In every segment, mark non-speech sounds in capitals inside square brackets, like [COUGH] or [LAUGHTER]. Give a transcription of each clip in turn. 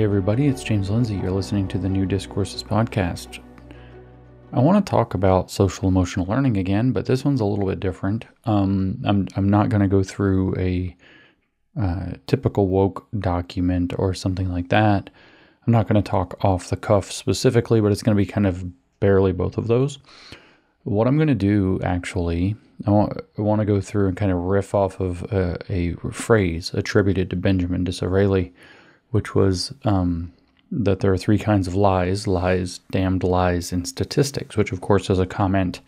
Hey, everybody, it's James Lindsay. You're listening to the New Discourses podcast. I want to talk about social emotional learning again, but this one's a little bit different. Um, I'm, I'm not going to go through a uh, typical woke document or something like that. I'm not going to talk off the cuff specifically, but it's going to be kind of barely both of those. What I'm going to do actually, I want, I want to go through and kind of riff off of a, a phrase attributed to Benjamin Disraeli which was um, that there are three kinds of lies lies, damned lies, and statistics, which, of course, is a comment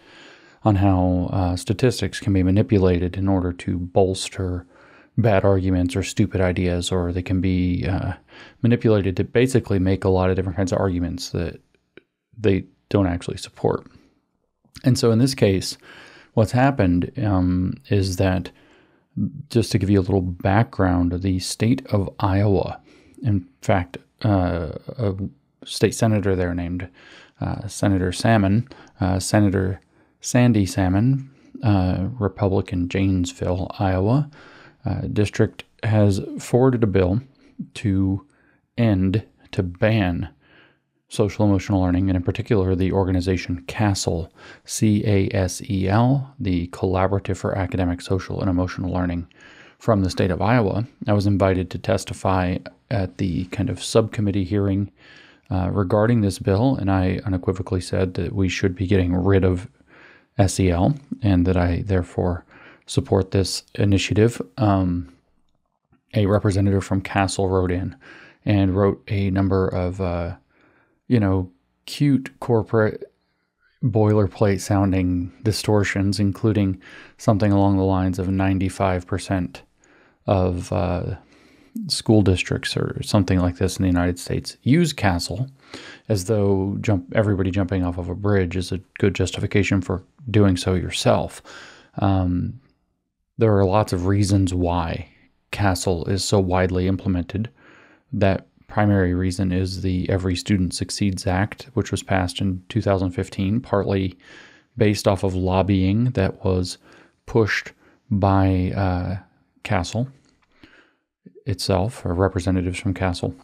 on how uh, statistics can be manipulated in order to bolster bad arguments or stupid ideas, or they can be uh, manipulated to basically make a lot of different kinds of arguments that they don't actually support. And so, in this case, what's happened um, is that just to give you a little background, the state of Iowa in fact, uh, a state senator there named uh, Senator Salmon, uh, Senator Sandy Salmon, uh, Republican Janesville, Iowa, uh, district has forwarded a bill to end, to ban social emotional learning, and in particular the organization CASEL, C A S E L, the Collaborative for Academic, Social, and Emotional Learning from the state of Iowa. I was invited to testify at the kind of subcommittee hearing uh, regarding this bill, and I unequivocally said that we should be getting rid of SEL and that I therefore support this initiative. Um, a representative from CASEL wrote in and wrote a number of, uh, you know, cute corporate boilerplate sounding distortions, including something along the lines of 95% of uh, school districts or something like this in the United States use CASEL as though jump everybody jumping off of a bridge is a good justification for doing so yourself. Um, there are lots of reasons why CASEL is so widely implemented. That primary reason is the Every Student Succeeds Act, which was passed in 2015, partly based off of lobbying that was pushed by uh, CASEL itself, or representatives from CASEL,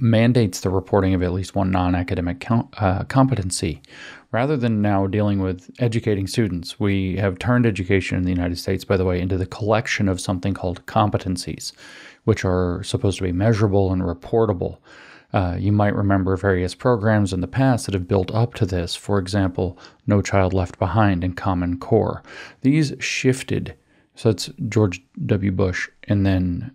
mandates the reporting of at least one non academic com- uh, competency. Rather than now dealing with educating students, we have turned education in the United States, by the way, into the collection of something called competencies, which are supposed to be measurable and reportable. Uh, you might remember various programs in the past that have built up to this. For example, No Child Left Behind and Common Core. These shifted. So it's George W. Bush and then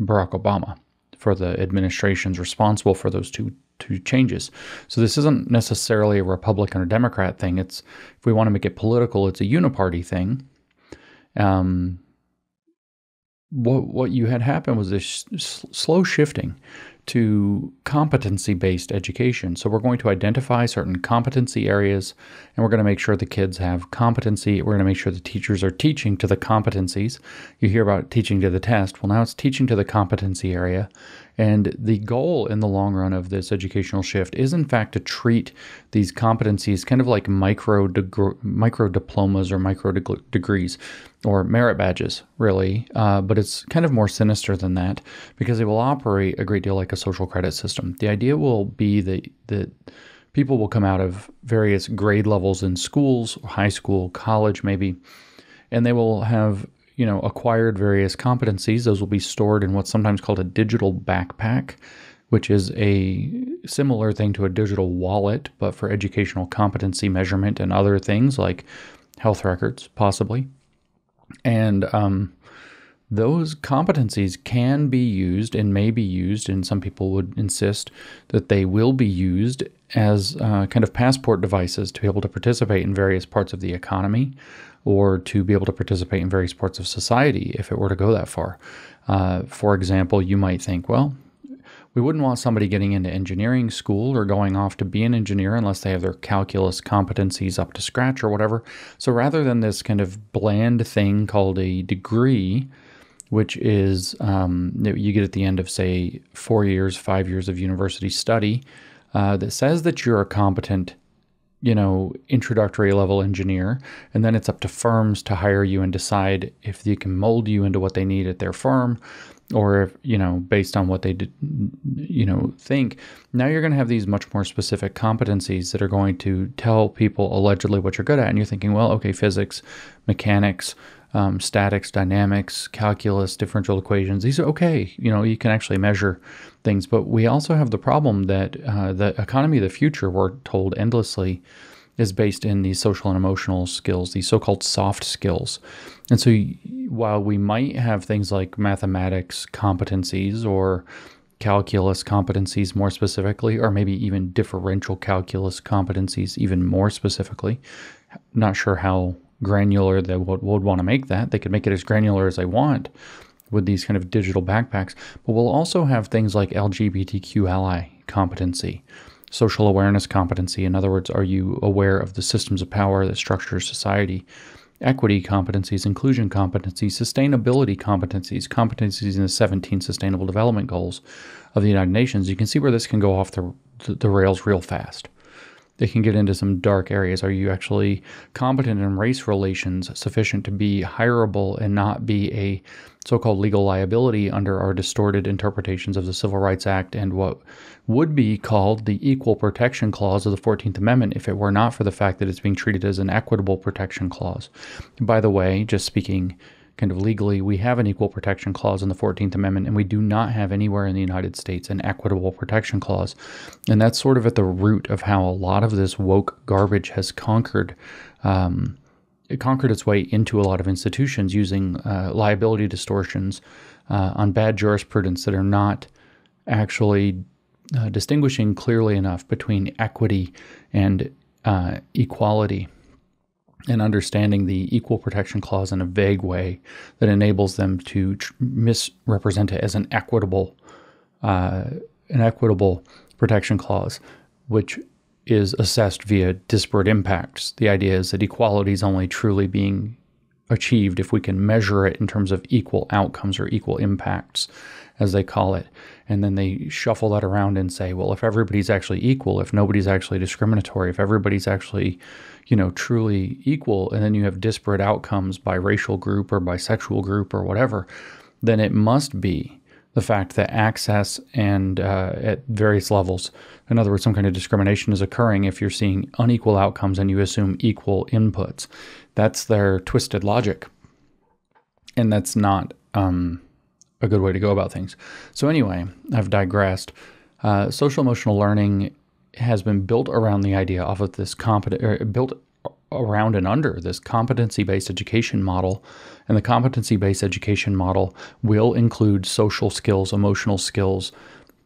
Barack Obama for the administrations responsible for those two two changes. So this isn't necessarily a Republican or Democrat thing. It's if we want to make it political, it's a uniparty thing. Um, what what you had happen was this slow shifting to competency based education. So we're going to identify certain competency areas and we're going to make sure the kids have competency. We're going to make sure the teachers are teaching to the competencies. You hear about teaching to the test. Well, now it's teaching to the competency area. And the goal in the long run of this educational shift is, in fact, to treat these competencies kind of like micro, deg- micro diplomas or micro degrees or merit badges, really. Uh, but it's kind of more sinister than that because it will operate a great deal like a social credit system. The idea will be that, that people will come out of various grade levels in schools, high school, college, maybe, and they will have you know, acquired various competencies. Those will be stored in what's sometimes called a digital backpack, which is a similar thing to a digital wallet, but for educational competency measurement and other things like health records, possibly. And um, those competencies can be used and may be used, and some people would insist that they will be used as uh, kind of passport devices to be able to participate in various parts of the economy or to be able to participate in various parts of society if it were to go that far. Uh, for example, you might think, well, we wouldn't want somebody getting into engineering school or going off to be an engineer unless they have their calculus competencies up to scratch or whatever. So rather than this kind of bland thing called a degree, which is um, you get at the end of, say, four years, five years of university study, uh, that says that you're a competent you know, introductory level engineer, and then it's up to firms to hire you and decide if they can mold you into what they need at their firm. or if, you know based on what they did, you know think now you're going to have these much more specific competencies that are going to tell people allegedly what you're good at and you're thinking well okay physics mechanics um, statics dynamics calculus differential equations these are okay you know you can actually measure things but we also have the problem that uh, the economy of the future we're told endlessly is based in these social and emotional skills, these so called soft skills. And so while we might have things like mathematics competencies or calculus competencies more specifically, or maybe even differential calculus competencies even more specifically, not sure how granular they would, would want to make that. They could make it as granular as they want with these kind of digital backpacks, but we'll also have things like LGBTQ ally competency social awareness competency. In other words, are you aware of the systems of power that structure society? Equity competencies, inclusion competencies, sustainability competencies, competencies in the 17 Sustainable Development Goals of the United Nations. You can see where this can go off the, the rails real fast they can get into some dark areas. Are you actually competent in race relations sufficient to be hireable and not be a so called legal liability under our distorted interpretations of the Civil Rights Act and what would be called the Equal Protection Clause of the 14th Amendment if it were not for the fact that it's being treated as an equitable protection clause? By the way, just speaking kind of legally, we have an equal protection clause in the 14th Amendment, and we do not have anywhere in the United States an equitable protection clause. And that's sort of at the root of how a lot of this woke garbage has conquered. Um, it conquered its way into a lot of institutions using uh, liability distortions uh, on bad jurisprudence that are not actually uh, distinguishing clearly enough between equity and uh, equality and understanding the equal protection clause in a vague way that enables them to tr- misrepresent it as an equitable uh, an equitable protection clause, which is assessed via disparate impacts. The idea is that equality is only truly being achieved if we can measure it in terms of equal outcomes or equal impacts, as they call it. And then they shuffle that around and say, well, if everybody's actually equal, if nobody's actually discriminatory, if everybody's actually you know, truly equal, and then you have disparate outcomes by racial group or by sexual group or whatever, then it must be the fact that access and uh, at various levels, in other words, some kind of discrimination is occurring if you're seeing unequal outcomes and you assume equal inputs. That's their twisted logic. And that's not um, a good way to go about things. So, anyway, I've digressed. Uh, social emotional learning has been built around the idea of this competent, er, built around and under this competency based education model. And the competency based education model will include social skills, emotional skills,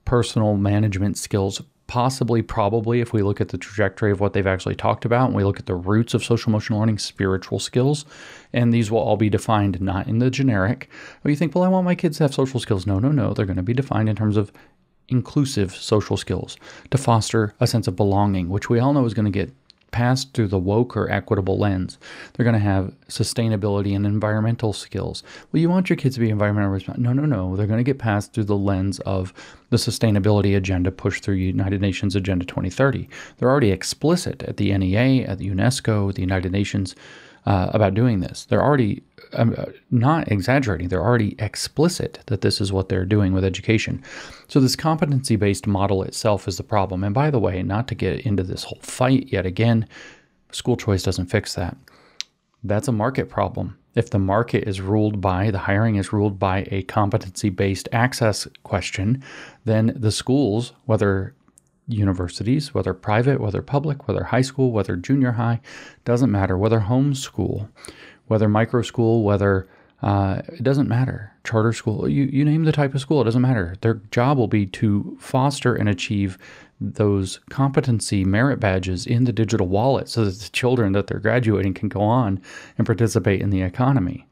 personal management skills, possibly, probably, if we look at the trajectory of what they've actually talked about and we look at the roots of social emotional learning, spiritual skills. And these will all be defined not in the generic. Oh, you think, well, I want my kids to have social skills. No, no, no. They're going to be defined in terms of inclusive social skills to foster a sense of belonging, which we all know is going to get passed through the woke or equitable lens. They're going to have sustainability and environmental skills. Well, you want your kids to be environmental responsible. No, no, no. They're going to get passed through the lens of the sustainability agenda pushed through United Nations Agenda 2030. They're already explicit at the NEA, at the UNESCO, the United Nations uh, about doing this. They're already I'm uh, not exaggerating. They're already explicit that this is what they're doing with education. So this competency-based model itself is the problem. And by the way, not to get into this whole fight yet again, school choice doesn't fix that. That's a market problem. If the market is ruled by, the hiring is ruled by a competency based access question, then the schools, whether universities, whether private, whether public, whether high school, whether junior high, doesn't matter, whether homeschool, whether micro school, whether uh, it doesn't matter, charter school, you, you name the type of school, it doesn't matter. Their job will be to foster and achieve those competency merit badges in the digital wallet so that the children that they're graduating can go on and participate in the economy.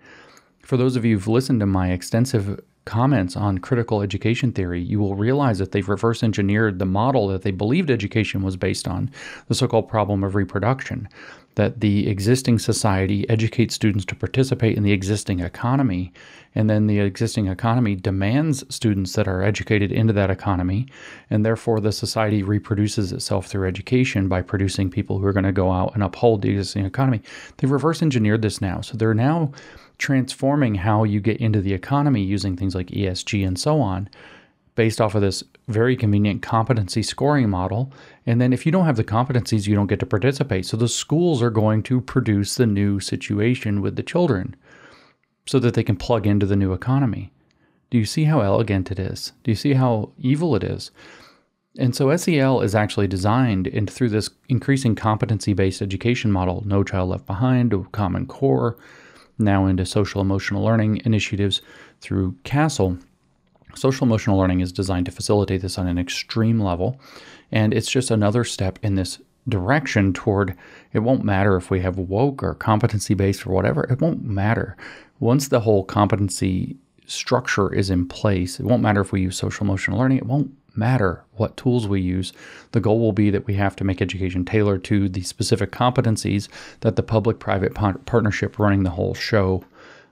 For those of you who've listened to my extensive comments on critical education theory, you will realize that they've reverse engineered the model that they believed education was based on, the so called problem of reproduction. That the existing society educates students to participate in the existing economy, and then the existing economy demands students that are educated into that economy, and therefore the society reproduces itself through education by producing people who are going to go out and uphold the existing economy. They've reverse engineered this now. So they're now transforming how you get into the economy using things like ESG and so on based off of this very convenient competency scoring model. And then if you don't have the competencies, you don't get to participate. So the schools are going to produce the new situation with the children so that they can plug into the new economy. Do you see how elegant it is? Do you see how evil it is? And so SEL is actually designed and through this increasing competency based education model, No Child Left Behind, Common Core, now into social emotional learning initiatives through CASEL Social emotional learning is designed to facilitate this on an extreme level, and it's just another step in this direction toward it won't matter if we have woke or competency based or whatever, it won't matter. Once the whole competency structure is in place, it won't matter if we use social emotional learning, it won't matter what tools we use. The goal will be that we have to make education tailored to the specific competencies that the public private partnership running the whole show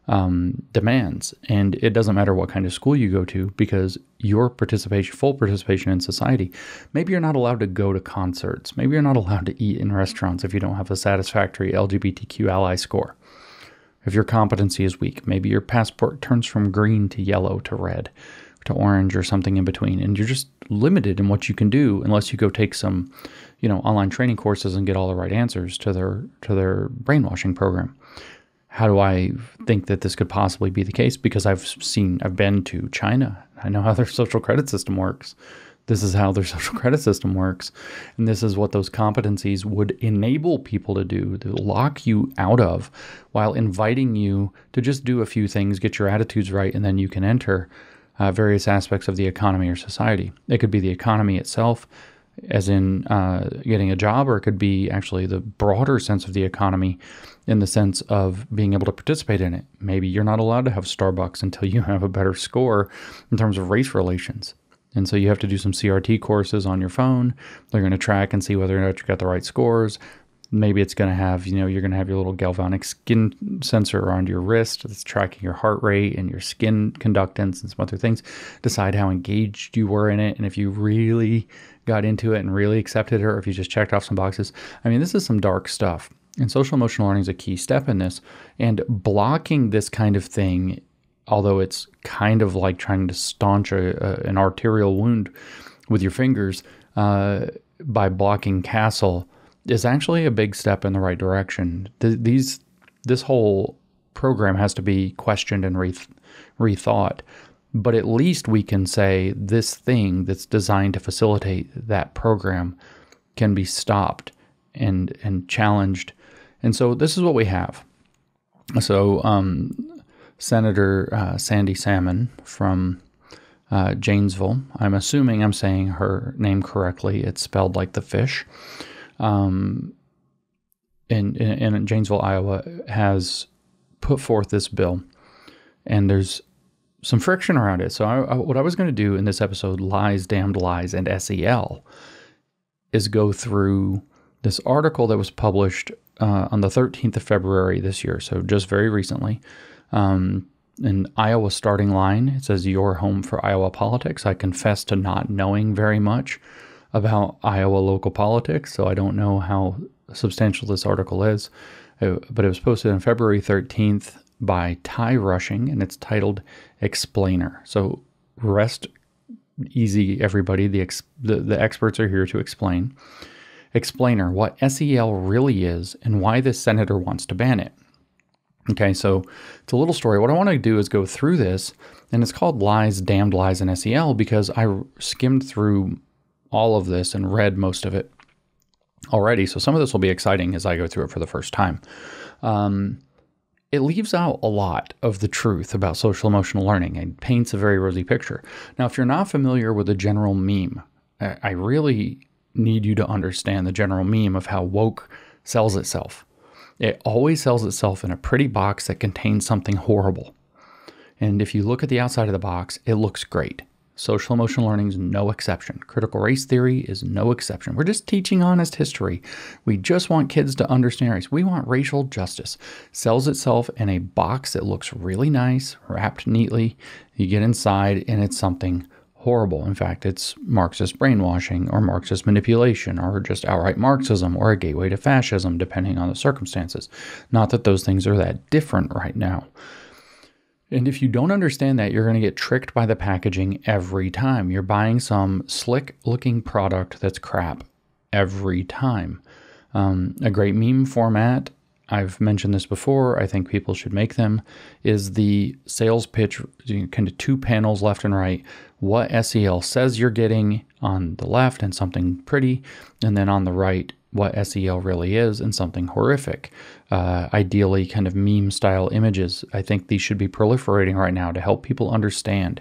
um, demands. And it doesn't matter what kind of school you go to because your participation, full participation in society, maybe you're not allowed to go to concerts. Maybe you're not allowed to eat in restaurants if you don't have a satisfactory LGBTQ ally score. If your competency is weak, maybe your passport turns from green to yellow to red to orange or something in between and you're just limited in what you can do unless you go take some you know online training courses and get all the right answers to their to their brainwashing program how do I think that this could possibly be the case? Because I've seen, I've been to China. I know how their [LAUGHS] social credit system works. This is how their [LAUGHS] social credit system works. And this is what those competencies would enable people to do, to lock you out of while inviting you to just do a few things, get your attitudes right, and then you can enter uh, various aspects of the economy or society. It could be the economy itself, as in uh, getting a job, or it could be actually the broader sense of the economy in the sense of being able to participate in it. Maybe you're not allowed to have Starbucks until you [LAUGHS] have a better score in terms of race relations. And so you have to do some CRT courses on your phone. They're going to track and see whether or not you got the right scores. Maybe it's going to have, you know, you're going to have your little galvanic skin sensor around your wrist that's tracking your heart rate and your skin conductance and some other things. Decide how engaged you were in it. And if you really got into it and really accepted it, or if you just checked off some boxes. I mean, this is some dark stuff. And social emotional learning is a key step in this. And blocking this kind of thing, although it's kind of like trying to staunch a, a, an arterial wound with your fingers uh, by blocking CASEL, is actually a big step in the right direction. Th- these, this whole program has to be questioned and re- rethought. But at least we can say this thing that's designed to facilitate that program can be stopped and and challenged and so this is what we have. So um, Senator uh, Sandy Salmon from uh, Janesville, I'm assuming I'm saying her name correctly. It's spelled like the fish. Um, in, in, in Janesville, Iowa, has put forth this bill, and there's some friction around it. So, I, I, what I was going to do in this episode, Lies, Damned Lies, and SEL, is go through this article that was published uh, on the 13th of February this year, so just very recently. Um, in Iowa starting line, it says your home for Iowa politics. I confess to not knowing very much about Iowa local politics, so I don't know how substantial this article is. Uh, but it was posted on February 13th by Ty Rushing, and it's titled Explainer. So rest easy, everybody. The, ex- the, the experts are here to explain explainer what SEL really is and why this senator wants to ban it. Okay, so it's a little story. What I want to do is go through this, and it's called Lies, Damned Lies in SEL because I skimmed through all of this and read most of it already. So some of this will be exciting as I go through it for the first time. Um, it leaves out a lot of the truth about social emotional learning and paints a very rosy picture. Now, if you're not familiar with the general meme, I really need you to understand the general meme of how woke sells itself. It always sells itself in a pretty box that contains something horrible. And if you look at the outside of the box, it looks great. Social emotional learning is no exception. Critical race theory is no exception. We're just teaching honest history. We just want kids to understand race. We want racial justice. Sells itself in a box that looks really nice, wrapped neatly. You get inside, and it's something horrible. In fact, it's Marxist brainwashing or Marxist manipulation or just outright Marxism or a gateway to fascism, depending on the circumstances. Not that those things are that different right now. And if you don't understand that, you're going to get tricked by the packaging every time. You're buying some slick looking product that's crap every time. Um, a great meme format, I've mentioned this before, I think people should make them, is the sales pitch, kind of two panels left and right. What SEL says you're getting on the left and something pretty, and then on the right, what SEL really is and something horrific. Uh, ideally, kind of meme style images. I think these should be proliferating right now to help people understand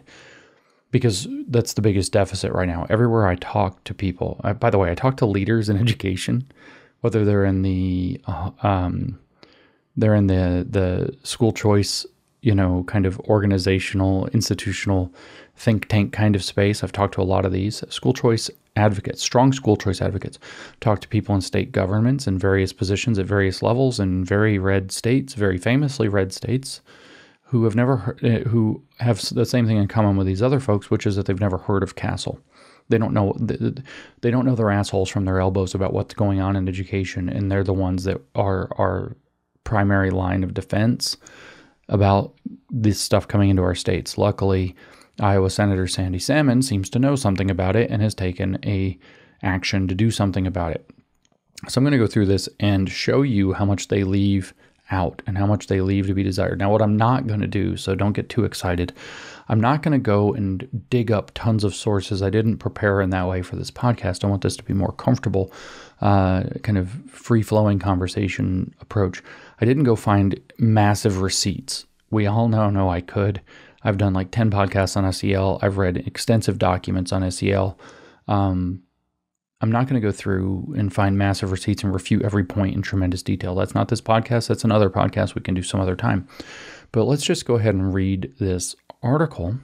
because that's the biggest deficit right now. Everywhere I talk to people, I, by the way, I talk to leaders in [LAUGHS] education, whether they're in the uh, um, they're in the the school choice, you know, kind of organizational, institutional think tank kind of space. I've talked to a lot of these school choice advocates, strong school choice advocates. Talk to people in state governments in various positions at various levels in very red states, very famously red states, who have never heard, eh, who have the same thing in common with these other folks, which is that they've never heard of CASEL. They don't know they don't know their assholes from their elbows about what's going on in education, and they're the ones that are our primary line of defense about this stuff coming into our states. Luckily, Iowa Senator Sandy Salmon seems to know something about it and has taken a action to do something about it. So I'm going to go through this and show you how much they leave out and how much they leave to be desired. Now, what I'm not going to do, so don't get too excited, I'm not going to go and dig up tons of sources. I didn't prepare in that way for this podcast. I want this to be more comfortable, uh, kind of free flowing conversation approach. I didn't go find massive receipts. We all know, know I could. I've done like 10 podcasts on SEL. I've read extensive documents on SEL. Um, I'm not going to go through and find massive receipts and refute every point in tremendous detail. That's not this podcast. That's another podcast we can do some other time. But let's just go ahead and read this article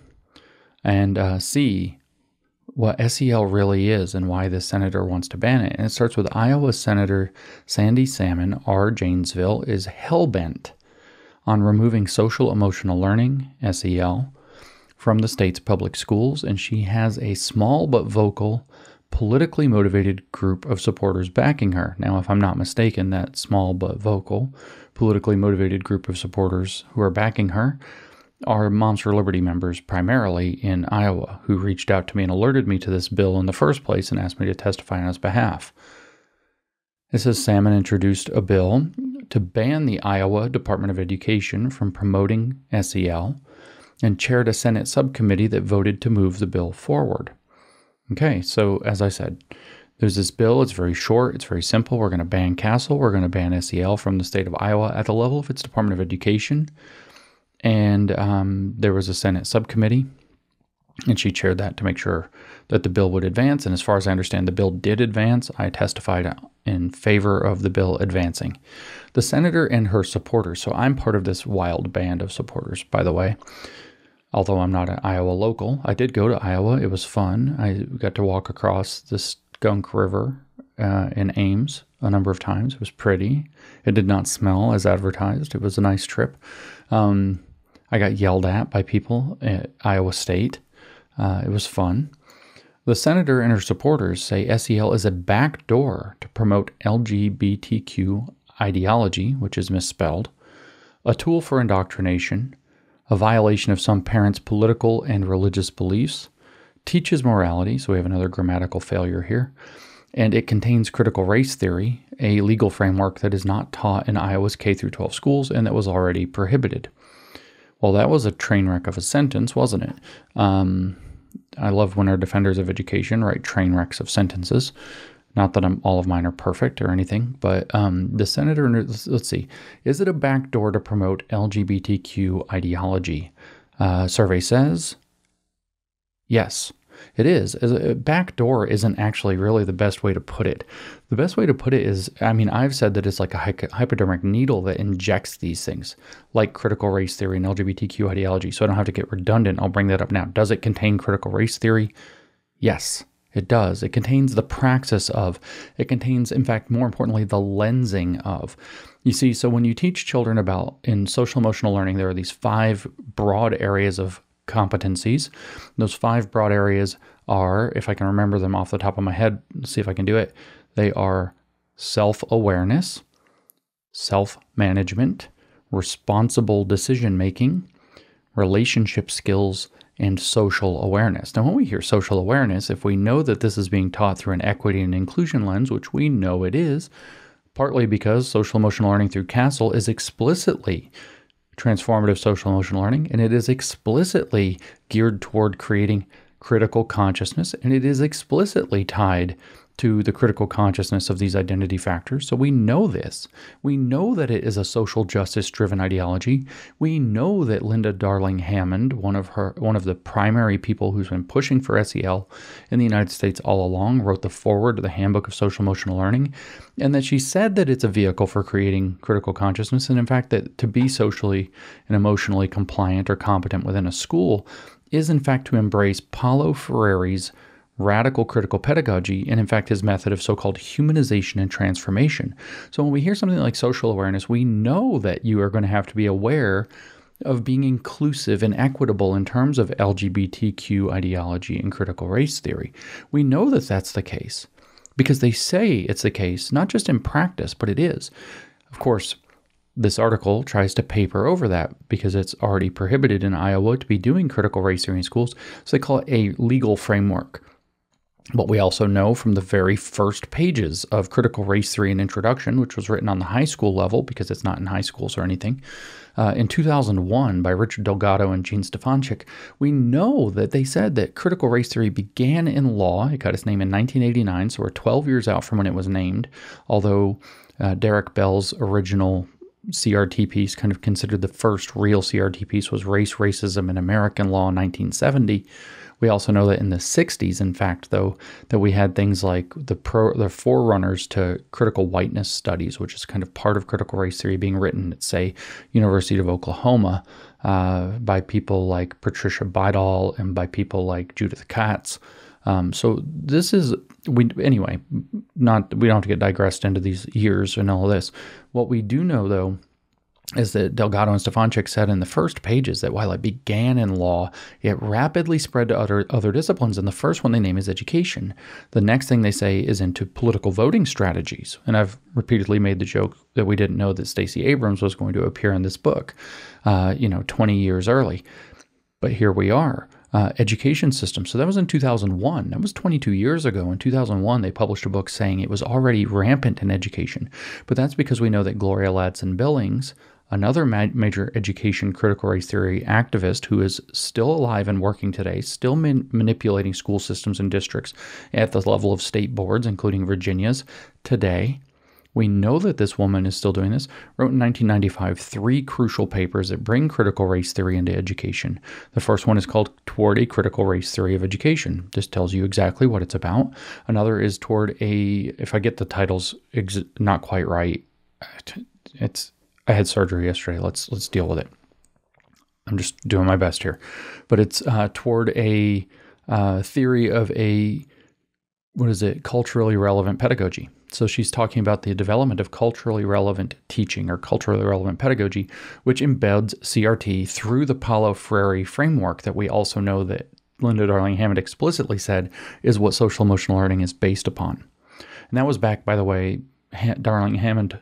and uh, see what SEL really is and why this senator wants to ban it. And it starts with Iowa Senator Sandy Salmon, R. Janesville, is hell bent on removing social emotional learning, SEL, from the state's public schools, and she has a small but vocal, politically motivated group of supporters backing her. Now, if I'm not mistaken, that small but vocal, politically motivated group of supporters who are backing her are Moms for Liberty members primarily in Iowa who reached out to me and alerted me to this bill in the first place and asked me to testify on his behalf. It says Salmon introduced a bill to ban the Iowa Department of Education from promoting SEL and chaired a Senate subcommittee that voted to move the bill forward. Okay, so as I said, there's this bill. It's very short, it's very simple. We're going to ban CASEL, we're going to ban SEL from the state of Iowa at the level of its Department of Education. And um, there was a Senate subcommittee, and she chaired that to make sure that the bill would advance. And as far as I understand, the bill did advance. I testified in favor of the bill advancing. The senator and her supporters, so I'm part of this wild band of supporters, by the way. Although I'm not an Iowa local, I did go to Iowa. It was fun. I got to walk across the Skunk River uh, in Ames a number of times. It was pretty. It did not smell as advertised. It was a nice trip. Um, I got yelled at by people at Iowa State. Uh, it was fun. The senator and her supporters say SEL is a backdoor to promote LGBTQ ideology, which is misspelled, a tool for indoctrination, a violation of some parents' political and religious beliefs, teaches morality, so we have another grammatical failure here, and it contains critical race theory, a legal framework that is not taught in Iowa's K 12 schools and that was already prohibited. Well, that was a train wreck of a sentence, wasn't it? Um, I love when our defenders of education write train wrecks of sentences. Not that I'm, all of mine are perfect or anything, but um, the senator, let's see, is it a backdoor to promote LGBTQ ideology? Uh, survey says yes. It is. A back door isn't actually really the best way to put it. The best way to put it is I mean, I've said that it's like a hypodermic needle that injects these things, like critical race theory and LGBTQ ideology. So I don't have to get redundant. I'll bring that up now. Does it contain critical race theory? Yes. It does. It contains the praxis of, it contains, in fact, more importantly, the lensing of. You see, so when you teach children about in social emotional learning, there are these five broad areas of competencies. Those five broad areas are, if I can remember them off the top of my head, see if I can do it, they are self awareness, self management, responsible decision making, relationship skills, and social awareness. Now, when we hear social awareness, if we know that this is being taught through an equity and inclusion lens, which we know it is, partly because social emotional learning through CASEL is explicitly transformative social emotional learning, and it is explicitly geared toward creating critical consciousness, and it is explicitly tied to the critical consciousness of these identity factors. So we know this. We know that it is a social justice driven ideology. We know that Linda Darling Hammond, one of her one of the primary people who's been pushing for SEL in the United States all along, wrote the foreword to the Handbook of Social Emotional Learning, and that she said that it's a vehicle for creating critical consciousness and in fact that to be socially and emotionally compliant or competent within a school is in fact to embrace Paulo Freire's radical critical pedagogy, and in fact, his method of so called humanization and transformation. So, when we hear something like social awareness, we know that you are going to have to be aware of being inclusive and equitable in terms of LGBTQ ideology and critical race theory. We know that that's the case because they say it's the case, not just in practice, but it is. Of course, this article tries to paper over that because it's already prohibited in Iowa to be doing critical race theory in schools. So they call it a legal framework. But we also know from the very first pages of Critical Race Theory and Introduction, which was written on the high school level because it's not in high schools or anything, uh, in 2001 by Richard Delgado and Jean Stefancic, we know that they said that critical race theory began in law. It got its name in 1989, so we're 12 years out from when it was named, although uh, Derek Bell's original CRT piece, kind of considered the first real CRT piece, was Race, Racism, and American Law in 1970. We also know that in the 60s, in fact, though, that we had things like the pro, the forerunners to critical whiteness studies, which is kind of part of critical race theory being written at, say, University of Oklahoma uh, by people like Patricia Bidol and by people like Judith Katz. Um, so this is we anyway. Not we don't have to get digressed into these years and all this. What we do know though is that Delgado and Stefancic said in the first pages that while it began in law, it rapidly spread to other other disciplines. And the first one they name is education. The next thing they say is into political voting strategies. And I've repeatedly made the joke that we didn't know that Stacey Abrams was going to appear in this book, uh, you know, 20 years early. But here we are. Uh, education system. So that was in 2001. That was 22 years ago. In 2001, they published a book saying it was already rampant in education. But that's because we know that Gloria Ladson Billings, another ma- major education critical race theory activist who is still alive and working today, still man- manipulating school systems and districts at the level of state boards, including Virginia's, today. We know that this woman is still doing this. Wrote in 1995 three crucial papers that bring critical race theory into education. The first one is called Toward a Critical Race Theory of Education. This tells you exactly what it's about. Another is toward a, if I get the titles ex- not quite right, it's I had surgery yesterday. Let's let's deal with it. I'm just doing my best here, but it's uh, toward a uh, theory of a what is it culturally relevant pedagogy. So she's talking about the development of culturally relevant teaching or culturally relevant pedagogy, which embeds CRT through the Paulo Freire framework that we also know that Linda Darling Hammond explicitly said is what social emotional learning is based upon. And that was back, by the way, Darling Hammond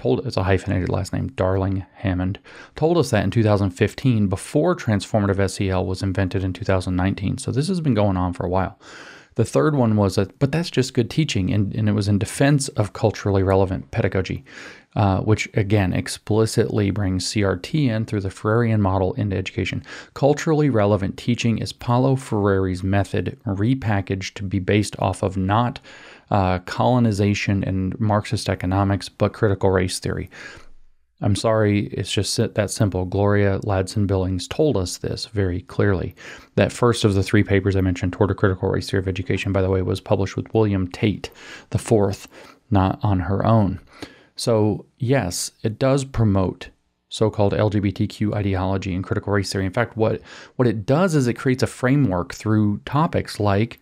told it's a hyphenated last name, Darling Hammond, told us that in 2015 before transformative SEL was invented in 2019. So this has been going on for a while. The third one was that, but that's just good teaching, and, and it was in defense of culturally relevant pedagogy, uh, which again explicitly brings CRT in through the Freirean model into education. Culturally relevant teaching is Paulo Freire's method repackaged to be based off of not uh, colonization and Marxist economics, but critical race theory. I'm sorry, it's just that simple. Gloria Ladson Billings told us this very clearly. That first of the three papers I mentioned, Toward a Critical Race Theory of Education, by the way, was published with William Tate, the fourth, not on her own. So, yes, it does promote so-called LGBTQ ideology and critical race theory. In fact, what what it does is it creates a framework through topics like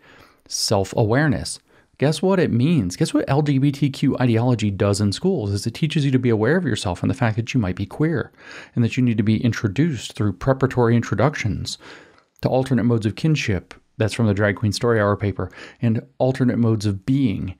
self-awareness. Guess what it means? Guess what LGBTQ ideology does in schools is it teaches you to be aware of yourself and the fact that you might be queer and that you need to be introduced through preparatory introductions to alternate modes of kinship. That's from the Drag Queen Story Hour paper and alternate modes of being.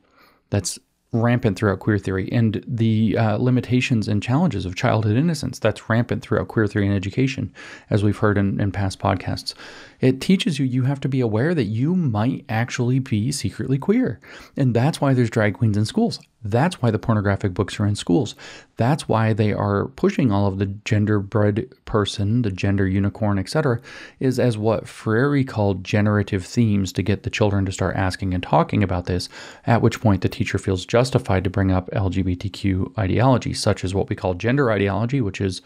That's rampant throughout queer theory, and the uh, limitations and challenges of childhood innocence. That's rampant throughout queer theory and education, as we've heard in, in past podcasts. It teaches you you have to be aware that you might actually be secretly queer. And that's why there's drag queens in schools. That's why the pornographic books are in schools. That's why they are pushing all of the gender-bred person, the gender unicorn, etc., is as what Freire called generative themes to get the children to start asking and talking about this, at which point the teacher feels justified to bring up LGBTQ ideology, such as what we call gender ideology, which is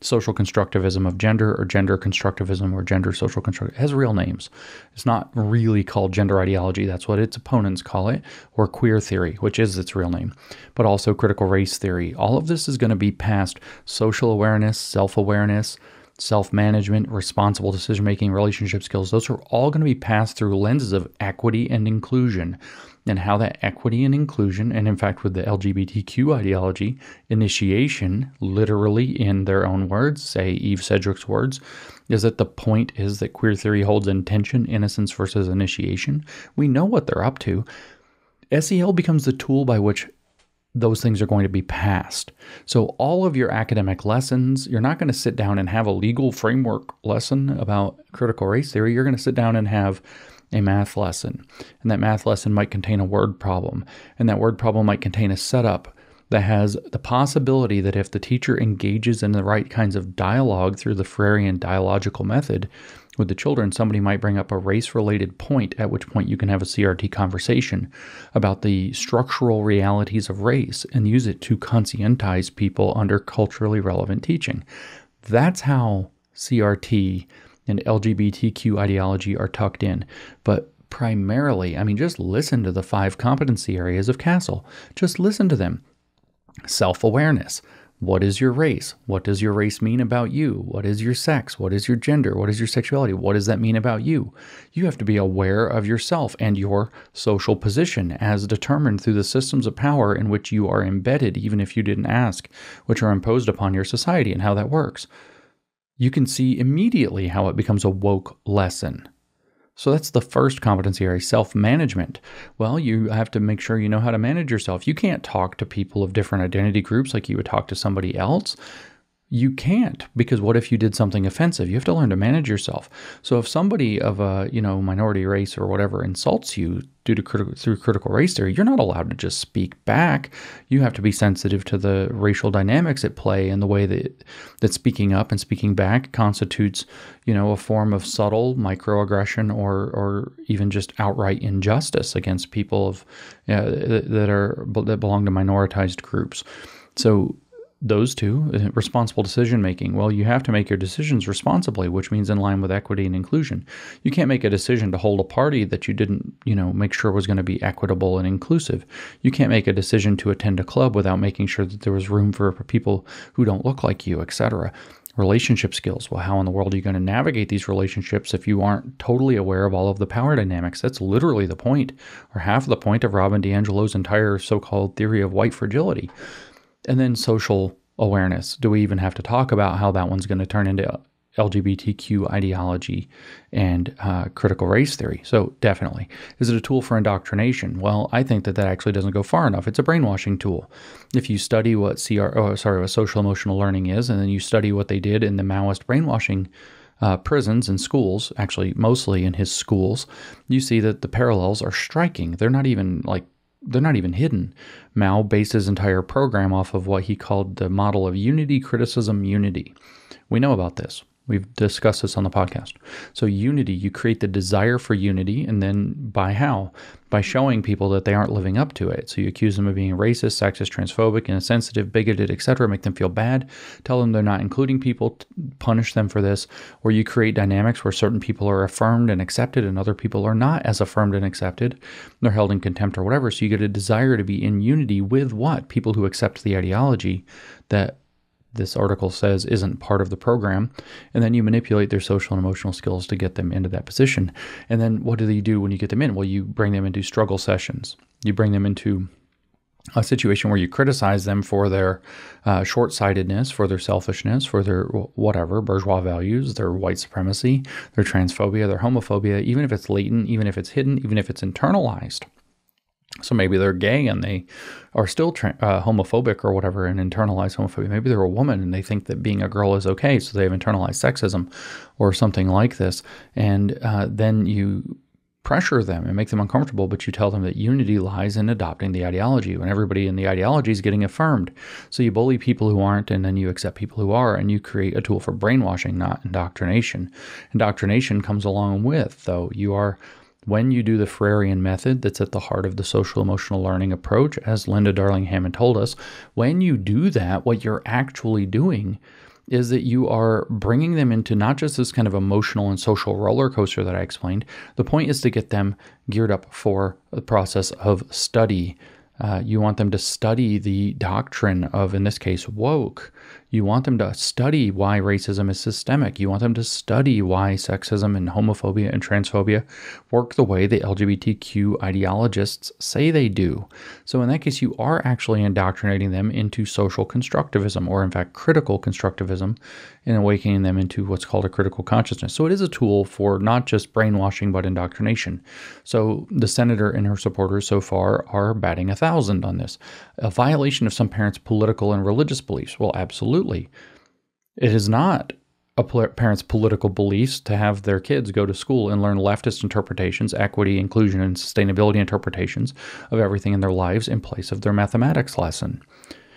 social constructivism of gender or gender constructivism or gender social construct. Has real names. It's not really called gender ideology. That's what its opponents call it, or queer theory, which is its real name, but also critical race theory. All of this is going to be past social awareness, self awareness, self management, responsible decision making, relationship skills. Those are all going to be passed through lenses of equity and inclusion and how that equity and inclusion, and in fact, with the LGBTQ ideology, initiation, literally in their own words, say Eve Sedgwick's words, is that the point is that queer theory holds intention, innocence versus initiation. We know what they're up to. SEL becomes the tool by which those things are going to be passed. So, all of your academic lessons, you're not going to sit down and have a legal framework lesson about critical race theory. You're going to sit down and have a math lesson. And that math lesson might contain a word problem. And that word problem might contain a setup that has the possibility that if the teacher engages in the right kinds of dialogue through the Freirean dialogical method with the children, somebody might bring up a race related point, at which point you can have a CRT conversation about the structural realities of race and use it to conscientize people under culturally relevant teaching. That's how CRT and LGBTQ ideology are tucked in. But primarily, I mean, just listen to the five competency areas of CASEL. Just listen to them. Self awareness. What is your race? What does your race mean about you? What is your sex? What is your gender? What is your sexuality? What does that mean about you? You have to be aware of yourself and your social position as determined through the systems of power in which you are embedded, even if you didn't ask, which are imposed upon your society and how that works you can see immediately how it becomes a woke lesson. So that's the first competency area, self management. Well, you have to make sure you know how to manage yourself. You can't talk to people of different identity groups like you would talk to somebody else. You can't because what if you did something offensive? You have to learn to manage yourself. So if somebody of a you know minority race or whatever insults you due to through critical race theory, you're not allowed to just speak back. You have to be sensitive to the racial dynamics at play and the way that that speaking up and speaking back constitutes you know a form of subtle microaggression or or even just outright injustice against people of uh, that are that belong to minoritized groups. So those two uh, responsible decision making. Well you have to make your decisions responsibly which means in line with equity and inclusion. You can't make a decision to hold a party that you didn't you know make sure was going to be equitable and inclusive. You can't make a decision to attend a club without making sure that there was room for people who don't look like you etc relationship skills. Well how in the world are you going to navigate these relationships if you aren't totally aware of all of the power dynamics? That's literally the point or half the point of robin diangelo's entire so-called theory of white fragility and then social awareness. Do we even have to talk about how that one's going to turn into LGBTQ ideology and uh, critical race theory? So, definitely. Is it a tool for indoctrination? Well, I think that that actually doesn't go far enough. It's a brainwashing tool. If you study what CR, oh, sorry, what social emotional learning is, and then you study what they did in the Maoist brainwashing uh, prisons and schools, actually mostly in his schools, you see that the parallels are striking. They're not even like they're not even hidden. Mao based his entire program off of what he called the model of unity, criticism, unity. We know about this. We've discussed this on the podcast. So, unity, you create the desire for unity, and then by how? By showing people that they aren't living up to it. So, you accuse them of being racist, sexist, transphobic, insensitive, bigoted, etc., make them feel bad, tell them they're not including people, punish them for this, or you create dynamics where certain people are affirmed and accepted and other people are not as affirmed and accepted. They're held in contempt or whatever. So, you get a desire to be in unity with what? People who accept the ideology that this article says isn't part of the program. And then you manipulate their social and emotional skills to get them into that position. And then what do you do when you get them in? Well, you bring them into struggle sessions. You bring them into a situation where you criticize them for their uh, short sightedness, for their selfishness, for their whatever, bourgeois values, their white supremacy, their transphobia, their homophobia, even if it's latent, even if it's hidden, even if it's internalized. So maybe they're gay and they are still tra- uh, homophobic or whatever and internalize homophobia. Maybe they're a woman and they think that being a girl is okay, so they have internalized sexism or something like this. And uh, then you pressure them and make them uncomfortable, but you tell them that unity lies in adopting the ideology when everybody in the ideology is getting affirmed. So you bully people who aren't and then you accept people who are, and you create a tool for brainwashing, not indoctrination. Indoctrination comes along with, though, you are when you do the Freirean method that's at the heart of the social emotional learning approach, as Linda Darling Hammond told us, when you do that, what you're actually doing is that you are bringing them into not just this kind of emotional and social roller coaster that I explained. The point is to get them geared up for the process of study. Uh, you want them to study the doctrine of, in this case, woke. You want them to study why racism is systemic. You want them to study why sexism and homophobia and transphobia work the way the LGBTQ ideologists say they do. So, in that case, you are actually indoctrinating them into social constructivism, or in fact, critical constructivism, and awakening them into what's called a critical consciousness. So, it is a tool for not just brainwashing, but indoctrination. So, the senator and her supporters so far are batting a thousand on this. A violation of some parents' political and religious beliefs. Well, absolutely. It is not a parent's political beliefs to have their kids go to school and learn leftist interpretations, equity, inclusion, and sustainability interpretations of everything in their lives in place of their mathematics lesson.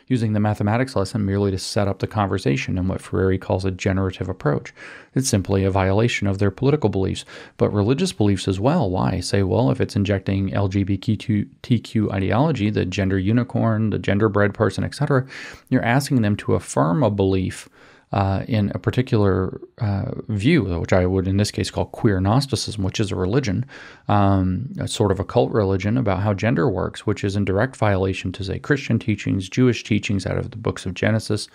Using the mathematics lesson merely to set up the conversation in what Freire calls a generative approach. It's simply a violation of their political beliefs, but religious beliefs as well. Why? Say, well, if it's injecting LGBTQ ideology, the gender unicorn, the gender bread person, etc., you're asking them to affirm a belief uh, in a particular uh, view, which I would in this case call queer Gnosticism, which is a religion, um, a sort of a cult religion about how gender works, which is in direct violation to, say, Christian teachings, Jewish teachings out of the books of Genesis,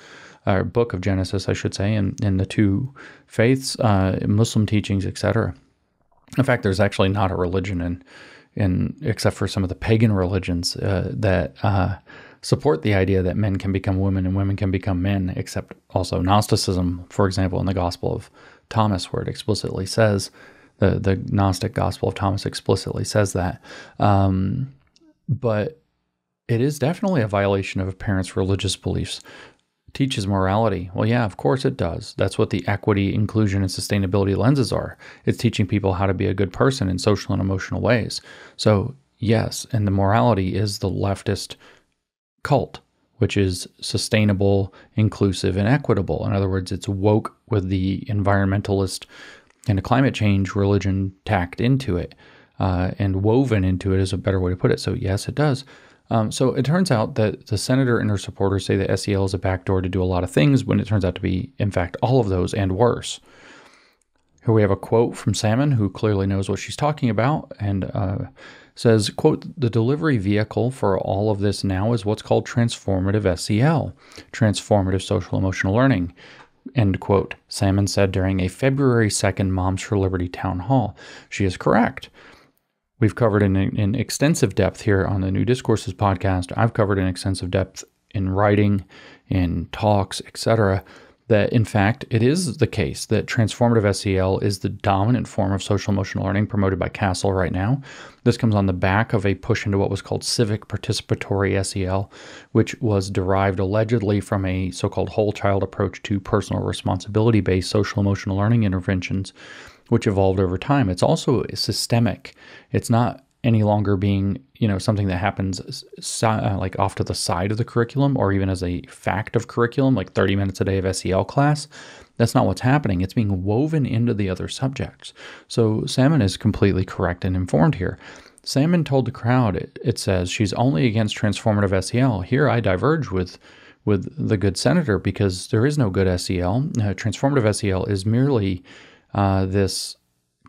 or book of Genesis, I should say, and, and the two faiths, uh, Muslim teachings, etc. In fact, there's actually not a religion in, in except for some of the pagan religions uh, that uh, support the idea that men can become women and women can become men, except also Gnosticism, for example, in the Gospel of Thomas, where it explicitly says, the, the Gnostic Gospel of Thomas explicitly says that. Um, but it is definitely a violation of a parent's religious beliefs. teaches morality. Well, yeah, of course it does. That's what the equity, inclusion, and sustainability lenses are. It's teaching people how to be a good person in social and emotional ways. So, yes, and the morality is the leftist cult, which is sustainable, inclusive, and equitable. In other words, it's woke with the environmentalist and a climate change religion tacked into it uh, and woven into it is a better way to put it. So, yes, it does. Um, so it turns out that the senator and her supporters say that SEL is a backdoor to do a lot of things when it turns out to be, in fact, all of those and worse. Here we have a quote from Salmon, who clearly knows what she's talking about, and uh, says, quote, the delivery vehicle for all of this now is what's called transformative SEL, transformative social emotional learning, end quote, Salmon said during a February 2nd Moms for Liberty town hall. She is correct. We've covered in, in extensive depth here on the New Discourses podcast. I've covered in extensive depth in writing, in talks, etc that in fact it is the case that transformative SEL is the dominant form of social emotional learning promoted by CASEL right now. This comes on the back of a push into what was called civic participatory SEL, which was derived allegedly from a so called whole child approach to personal responsibility based social emotional learning interventions, which evolved over time. It's also systemic, it's not any longer being you know something that happens uh, like off to the side of the curriculum or even as a fact of curriculum like 30 minutes a day of SEL class that's not what's happening. It's being woven into the other subjects. So Salmon is completely correct and informed here. Salmon told the crowd it, it says she's only against transformative SEL here I diverge with with the good senator because there is no good SEL uh, transformative SEL is merely uh, this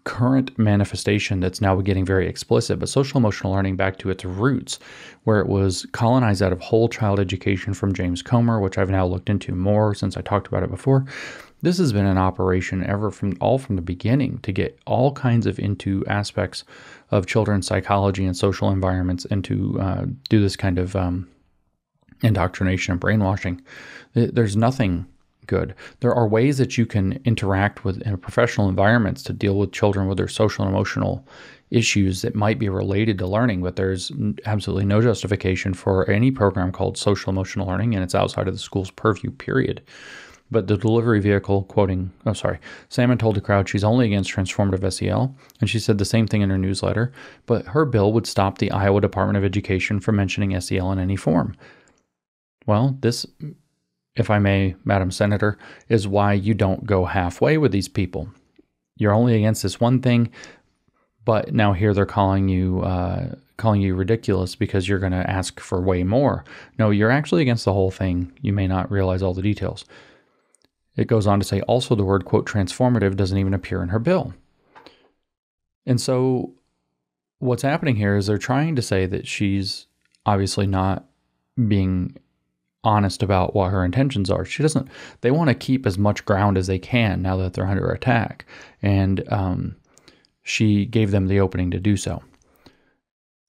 current manifestation that's now getting very explicit, but social emotional learning back to its roots, where it was colonized out of whole child education from James Comer, which I've now looked into more since I talked about it before. This has been an operation ever from all from the beginning to get all kinds of into aspects of children's psychology and social environments and to uh, do this kind of um, indoctrination and brainwashing. There's nothing good. There are ways that you can interact with in professional environments to deal with children with their social and emotional issues that might be related to learning, but there's absolutely no justification for any program called social emotional learning, and it's outside of the school's purview, period. But the delivery vehicle, quoting, oh, sorry, Salmon told the crowd she's only against transformative SEL, and she said the same thing in her newsletter, but her bill would stop the Iowa Department of Education from mentioning SEL in any form. Well, this if I may, Madam Senator, is why you don't go halfway with these people. You're only against this one thing, but now here they're calling you uh, calling you ridiculous because you're going to ask for way more. No, you're actually against the whole thing. You may not realize all the details. It goes on to say also the word quote transformative doesn't even appear in her bill. And so what's happening here is they're trying to say that she's obviously not being honest about what her intentions are. She doesn't. They want to keep as much ground as they can now that they're under attack, and um, she gave them the opening to do so.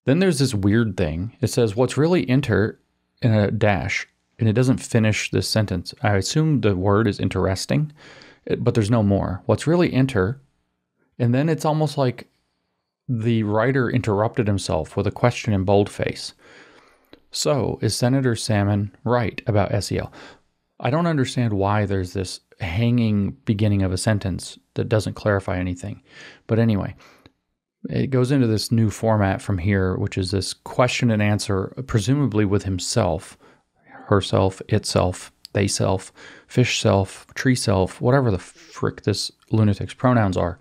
Then there's this weird thing. It says what's really enter in a dash, and it doesn't finish this sentence. I assume the word is interesting, but there's no more. What's really enter, and then it's almost like the writer interrupted himself with a question in boldface. So, is Senator Salmon right about SEL? I don't understand why there's this hanging beginning of a sentence that doesn't clarify anything. But anyway, it goes into this new format from here, which is this question and answer, presumably with himself, herself, itself, they self, fish self, tree self, whatever the frick this lunatic's pronouns are.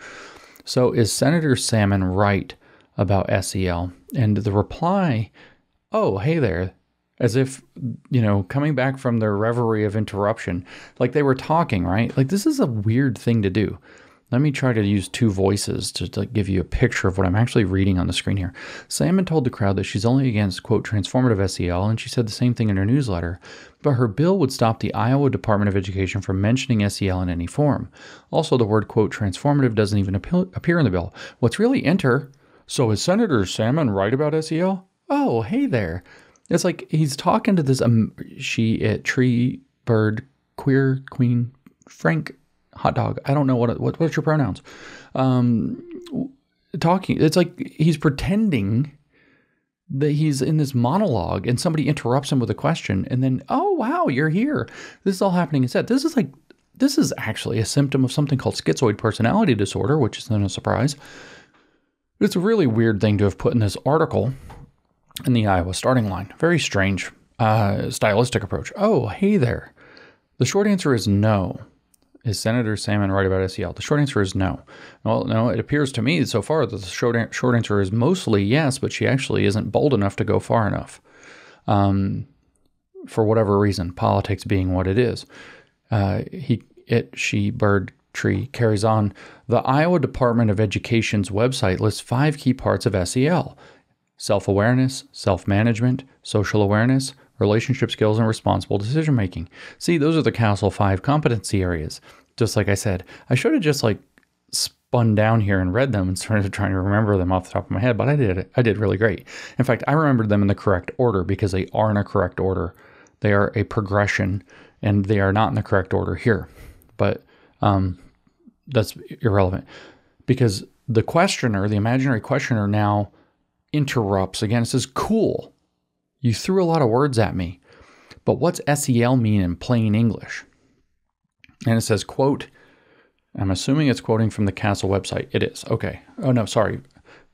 So, is Senator Salmon right about SEL? And the reply oh, hey there, as if, you know, coming back from their reverie of interruption, like they were talking, right? Like this is a weird thing to do. Let me try to use two voices to, to, give you a picture of what I'm actually reading on the screen here. Salmon told the crowd that she's only against, quote, transformative SEL, and she said the same thing in her newsletter, but her bill would stop the Iowa Department of Education from mentioning SEL in any form. Also, the word, quote, transformative doesn't even appear in the bill. What's really enter, so is Senator Salmon right about SEL? Oh, hey there. It's like he's talking to this um, she, it, tree, bird, queer, queen, Frank, hot dog. I don't know what, what what's your pronouns. Um, talking. It's like he's pretending that he's in this monologue and somebody interrupts him with a question and then oh wow you're here this is all happening instead this is like this is actually a symptom of something called schizoid personality disorder which is not a surprise it's a really weird thing to have put in this article in the Iowa starting line. Very strange uh, stylistic approach. Oh, hey there. The short answer is no. Is Senator Salmon right about SEL? The short answer is no. Well, no, it appears to me so far that the short, short answer is mostly yes, but she actually isn't bold enough to go far enough. Um, for whatever reason, politics being what it is. Uh, he, it, she, bird, tree carries on. The Iowa Department of Education's website lists five key parts of SEL self awareness, self management, social awareness, relationship skills, and responsible decision making. See, those are the CASEL 5 competency areas. Just like I said, I should have just like spun down here and read them and started [LAUGHS] trying to remember them off the top of my head, but I did. I did really great. In fact, I remembered them in the correct order because they are in a correct order. They are a progression and they are not in the correct order here. But um, that's irrelevant because the questioner, the imaginary questioner, now interrupts again. It says, Cool. You threw a lot of words at me. But what's SEL mean in plain English? And it says, quote, I'm assuming it's quoting from the CASEL website. It is. Okay. Oh, no, sorry.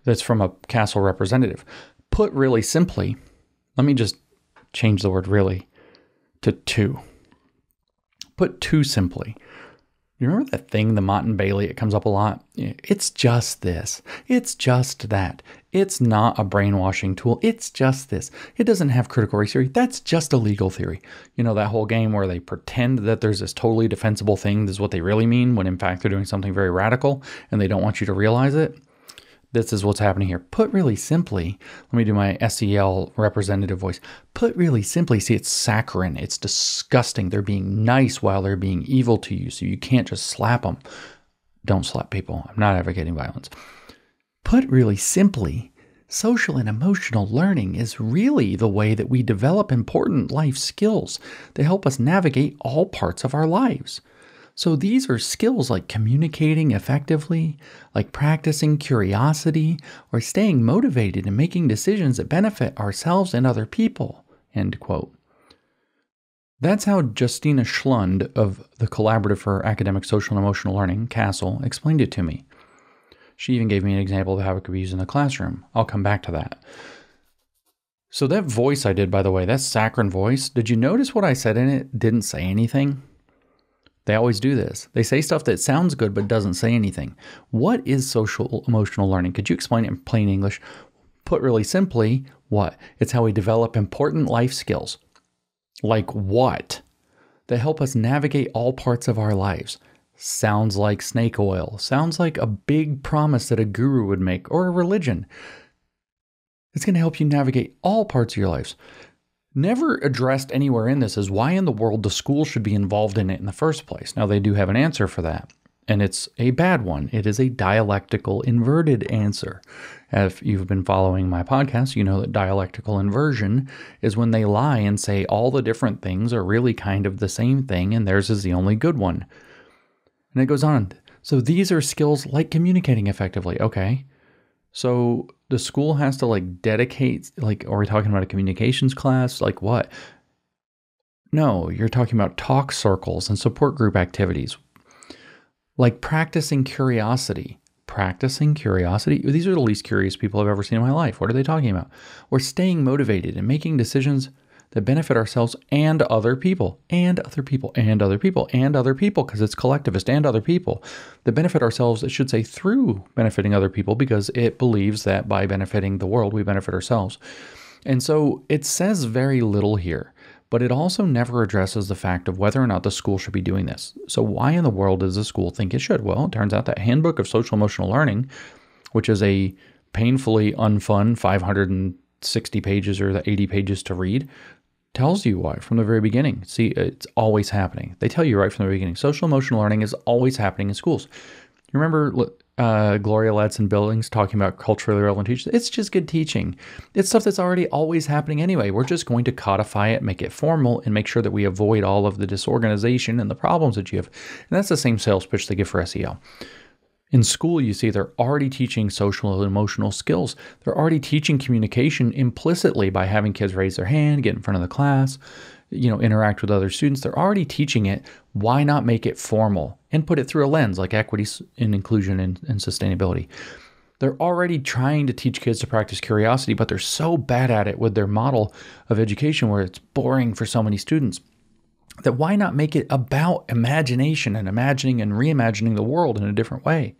that's from a CASEL representative. Put really simply, let me just change the word really to two. Put too simply. You remember that thing, the Motte and Bailey? It comes up a lot. It's just this. It's just that. It's not a brainwashing tool. It's just this. It doesn't have critical race theory. That's just a legal theory. You know, that whole game where they pretend that there's this totally defensible thing, this is what they really mean, when in fact they're doing something very radical and they don't want you to realize it this is what's happening here. Put really simply, let me do my SEL representative voice. Put really simply, see, it's saccharine. It's disgusting. They're being nice while they're being evil to you. So you can't just slap them. Don't slap people. I'm not advocating violence. Put really simply, social and emotional learning is really the way that we develop important life skills that help us navigate all parts of our lives. So these are skills like communicating effectively, like practicing curiosity, or staying motivated and making decisions that benefit ourselves and other people. End quote. That's how Justina Schlund of the Collaborative for Academic Social and Emotional Learning, CASEL, explained it to me. She even gave me an example of how it could be used in the classroom. I'll come back to that. So, that voice I did, by the way, that saccharine voice, did you notice what I said in it didn't say anything? They always do this. They say stuff that sounds good but doesn't say anything. What is social emotional learning? Could you explain it in plain English? Put really simply, what? It's how we develop important life skills. Like what? That help us navigate all parts of our lives. Sounds like snake oil. Sounds like a big promise that a guru would make or a religion. It's going to help you navigate all parts of your lives. Never addressed anywhere in this is why in the world the school should be involved in it in the first place. Now, they do have an answer for that, and it's a bad one. It is a dialectical inverted answer. If you've been following my podcast, you know that dialectical inversion is when they lie and say all the different things are really kind of the same thing and theirs is the only good one. And it goes on. So these are skills like communicating effectively. Okay. So the school has to like dedicate like are we talking about a communications class? Like what? No, you're talking about talk circles and support group activities. Like practicing curiosity. Practicing curiosity. These are the least curious people I've ever seen in my life. What are they talking about? Or staying motivated and making decisions that benefit ourselves and other people, and other people, and other people, and other people, because it's collectivist and other people that benefit ourselves, it should say through benefiting other people, because it believes that by benefiting the world, we benefit ourselves. And so it says very little here, but it also never addresses the fact of whether or not the school should be doing this. So, why in the world does the school think it should? Well, it turns out that Handbook of Social Emotional Learning, which is a painfully unfun 560 pages or the 80 pages to read, tells you why from the very beginning. See, it's always happening. They tell you right from the beginning. Social emotional learning is always happening in schools. You remember uh, Gloria Ladson Billings talking about culturally relevant teaching? It's just good teaching. It's stuff that's already always happening anyway. We're just going to codify it, make it formal, and make sure that we avoid all of the disorganization and the problems that you have. And that's the same sales pitch they give for SEL. In school, you see they're already teaching social and emotional skills. They're already teaching communication implicitly by having kids raise their hand, get in front of the class, you know, interact with other students. They're already teaching it. Why not make it formal and put it through a lens like equity and inclusion and, and sustainability? They're already trying to teach kids to practice curiosity, but they're so bad at it with their model of education where it's boring for so many students that why not make it about imagination and imagining and reimagining the world in a different way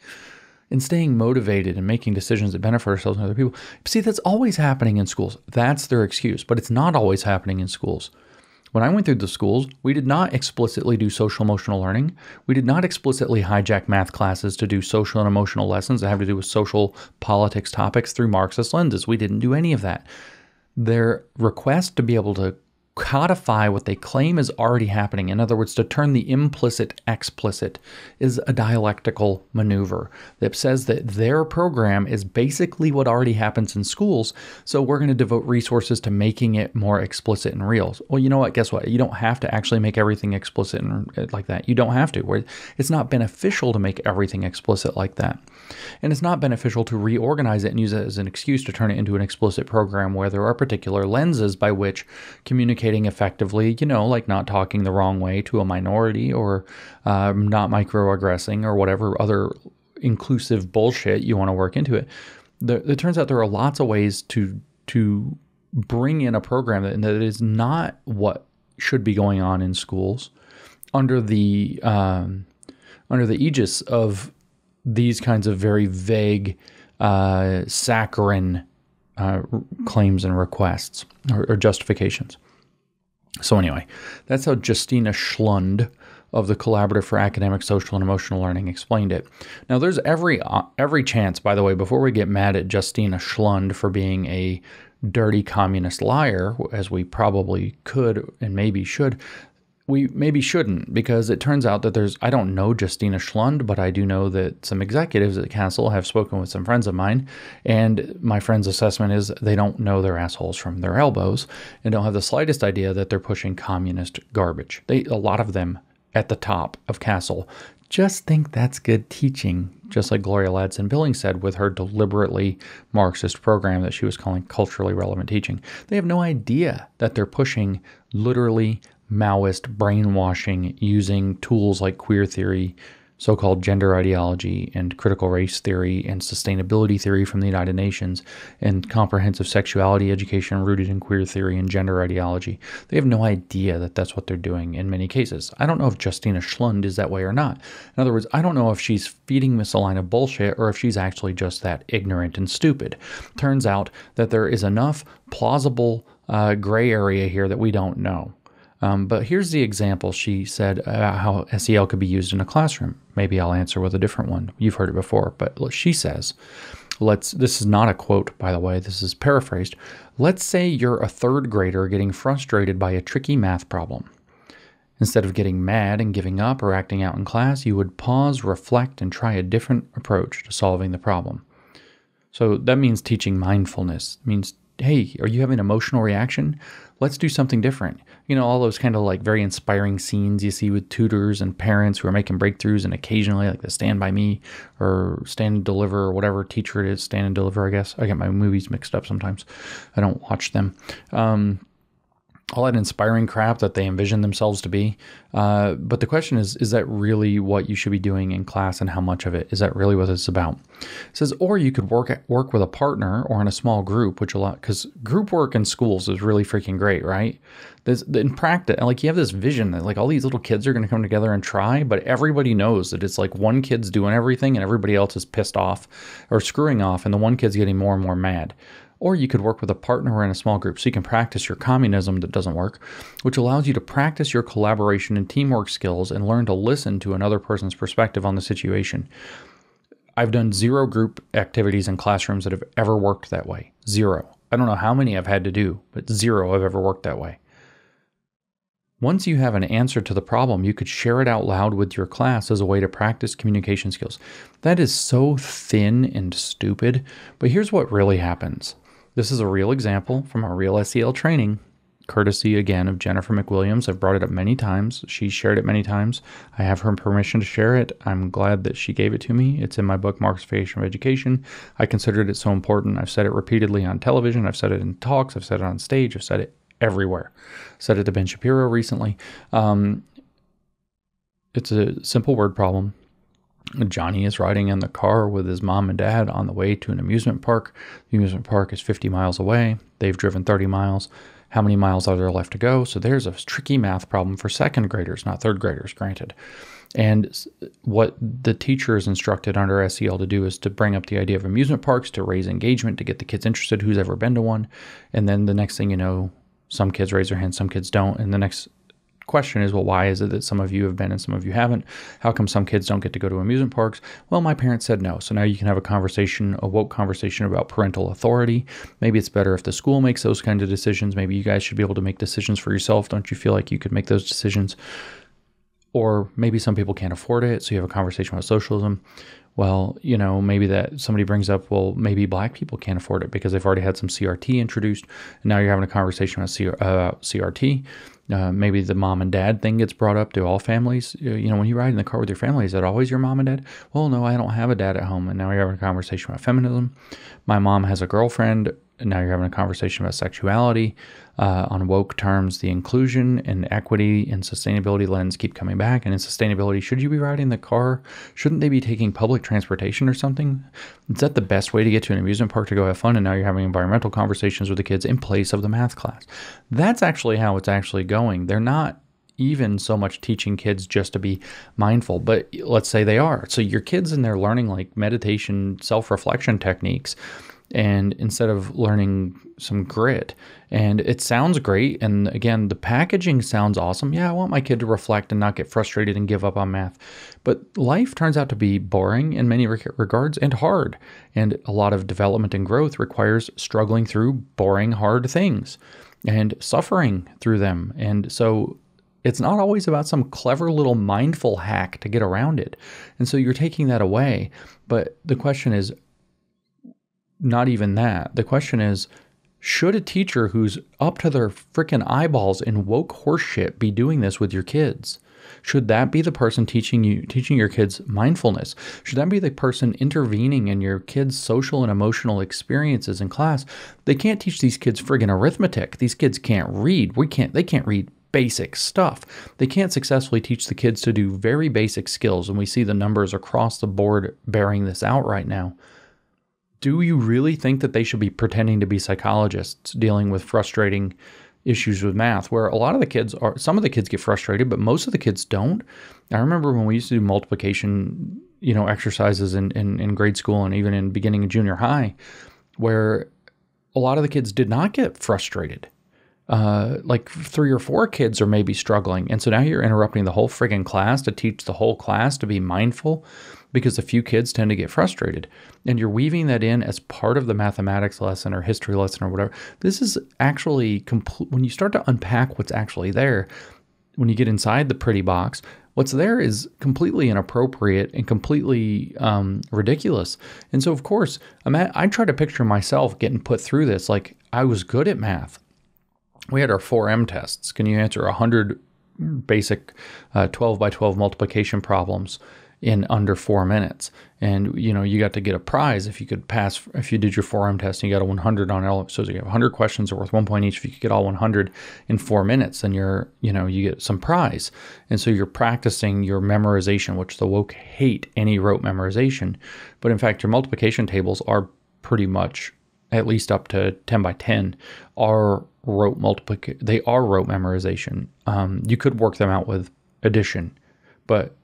and staying motivated and making decisions that benefit ourselves and other people. See, that's always happening in schools. That's their excuse, but it's not always happening in schools. When I went through the schools, we did not explicitly do social emotional learning. We did not explicitly hijack math classes to do social and emotional lessons that have to do with social politics topics through Marxist lenses. We didn't do any of that. Their request to be able to codify what they claim is already happening. In other words, to turn the implicit explicit is a dialectical maneuver that says that their program is basically what already happens in schools. So we're going to devote resources to making it more explicit and real. Well, you know what? Guess what? You don't have to actually make everything explicit and uh, like that. You don't have to. It's not beneficial to make everything explicit like that. And it's not beneficial to reorganize it and use it as an excuse to turn it into an explicit program where there are particular lenses by which communicating effectively, you know, like not talking the wrong way to a minority or um, not microaggressing or whatever other inclusive bullshit you want to work into it the, it turns out there are lots of ways to to bring in a program that, that is not what should be going on in schools under the um, under the aegis of these kinds of very vague uh, saccharine uh, claims and requests or, or, justifications. So anyway, that's how Justina Schlund of the Collaborative for Academic, Social, and Emotional Learning explained it. Now, there's every uh, every chance, by the way, before we get mad at Justina Schlund for being a dirty communist liar, as we probably could and maybe should, we maybe shouldn't because it turns out that there's I don't know Justina Schlund, but I do know that some executives at CASEL have spoken with some friends of mine, and my friend's assessment is they don't know their assholes from their elbows and don't have the slightest idea that they're pushing communist garbage. They a lot of them at the top of CASEL just think that's good teaching, just like Gloria Ladson Billings said with her deliberately Marxist program that she was calling culturally relevant teaching. They have no idea that they're pushing literally Maoist brainwashing using tools like queer theory, so called gender ideology, and critical race theory, and sustainability theory from the United Nations, and comprehensive sexuality education rooted in queer theory and gender ideology. They have no idea that that's what they're doing in many cases. I don't know if Justina Schlund is that way or not. In other words, I don't know if she's feeding Miss Alina bullshit or if she's actually just that ignorant and stupid. Turns out that there is enough plausible uh, gray area here that we don't know. Um, but here's the example she said uh, how SEL could be used in a classroom. Maybe I'll answer with a different one. You've heard it before, but she says, let's this is not a quote by the way, this is paraphrased. Let's say you're a third grader getting frustrated by a tricky math problem. Instead of getting mad and giving up or acting out in class, you would pause, reflect, and try a different approach to solving the problem. So that means teaching mindfulness. It means hey, are you having an emotional reaction? Let's do something different. You know, all those kind of like very inspiring scenes you see with tutors and parents who are making breakthroughs, and occasionally like the Stand By Me or Stand and Deliver or whatever teacher it is, Stand and Deliver, I guess. I get my movies mixed up sometimes. I don't watch them. Um, all that inspiring crap that they envision themselves to be. Uh, but the question is, is that really what you should be doing in class and how much of it? Is that really what it's about? It says, or you could work at, work with a partner or in a small group, which a lot, because group work in schools is really freaking great, right? This, in practice, like you have this vision that like all these little kids are going to come together and try, but everybody knows that it's like one kid's doing everything and everybody else is pissed off or screwing off, and the one kid's getting more and more mad. Or you could work with a partner or in a small group so you can practice your communism that doesn't work, which allows you to practice your collaboration and teamwork skills and learn to listen to another person's perspective on the situation. I've done zero group activities in classrooms that have ever worked that way. Zero. I don't know how many I've had to do, but zero have ever worked that way. Once you have an answer to the problem, you could share it out loud with your class as a way to practice communication skills. That is so thin and stupid, but here's what really happens this is a real example from our real SEL training, courtesy again of Jennifer McWilliams. I've brought it up many times. She shared it many times. I have her permission to share it. I'm glad that she gave it to me. It's in my book, Marxification of Education. I considered it so important. I've said it repeatedly on television. I've said it in talks. I've said it on stage. I've said it everywhere. Said it to Ben Shapiro recently. Um, it's a simple word problem. Johnny is riding in the car with his mom and dad on the way to an amusement park. The amusement park is 50 miles away. They've driven 30 miles. How many miles are there left to go? So there's a tricky math problem for second graders, not third graders, granted. And what the teacher is instructed under SEL to do is to bring up the idea of amusement parks to raise engagement, to get the kids interested who's ever been to one. And then the next thing you know, some kids raise their hand, some kids don't. And the next question is, well, why is it that some of you have been and some of you haven't? How come some kids don't get to go to amusement parks? Well, my parents said no. So now you can have a conversation, a woke conversation about parental authority. Maybe it's better if the school makes those kinds of decisions. Maybe you guys should be able to make decisions for yourself. Don't you feel like you could make those decisions? Or maybe some people can't afford it. So you have a conversation about socialism well, you know, maybe that somebody brings up, well, maybe black people can't afford it because they've already had some CRT introduced. And now you're having a conversation about uh, CRT. Uh, maybe the mom and dad thing gets brought up to all families. You know, when you ride in the car with your family, is that always your mom and dad? Well, no, I don't have a dad at home. And now we're having a conversation about feminism. My mom has a girlfriend now you're having a conversation about sexuality. Uh, on woke terms, the inclusion and equity and sustainability lens keep coming back. And in sustainability, should you be riding the car? Shouldn't they be taking public transportation or something? Is that the best way to get to an amusement park to go have fun? And now you're having environmental conversations with the kids in place of the math class. That's actually how it's actually going. They're not even so much teaching kids just to be mindful, but let's say they are. So your kids and they're learning like meditation, self reflection techniques and instead of learning some grit. And it sounds great. And again the packaging sounds awesome. Yeah i want my kid to reflect and not get frustrated and give up on math. But life turns out to be boring in many regards and hard. And a lot of development and growth requires struggling through boring hard things and suffering through them. And so it's not always about some clever little mindful hack to get around it. And so you're taking that away. But the question is not even that. The question is should a teacher who's up to their freaking eyeballs in woke horseshit be doing this with your kids? Should that be the person teaching you teaching your kids mindfulness? Should that be the person intervening in your kids' social and emotional experiences in class? They can't teach these kids friggin' arithmetic. These kids can't read. We can't they can't read basic stuff. They can't successfully teach the kids to do very basic skills, and we see the numbers across the board bearing this out right now do you really think that they should be pretending to be psychologists dealing with frustrating issues with math where a lot of the kids are some of the kids get frustrated but most of the kids don't? I remember when we used to do multiplication you know exercises in, in, in grade school and even in beginning of junior high where a lot of the kids did not get frustrated. Uh, like three or four kids are maybe struggling. And so now you're interrupting the whole friggin' class to teach the whole class to be mindful because a few kids tend to get frustrated. And you're weaving that in as part of the mathematics lesson or history lesson or whatever. This is actually complete. When you start to unpack what's actually there, when you get inside the pretty box, what's there is completely inappropriate and completely um, ridiculous. And so, of course, I'm at, I try to picture myself getting put through this like I was good at math. We had our 4M tests. Can you answer 100 basic uh, 12 by 12 multiplication problems? In under four minutes. And you know, you got to get a prize if you could pass. If you did your 4M test and you got a 100 on all, so you have 100 questions are worth one point each. If you could get all 100 in four minutes, then you're, you know, you get some prize. And so you're practicing your memorization, which the woke hate any rote memorization. But in fact, your multiplication tables are pretty much at least up to 10 by 10 are rote multiplication. They are rote memorization. Um, you could work them out with addition, but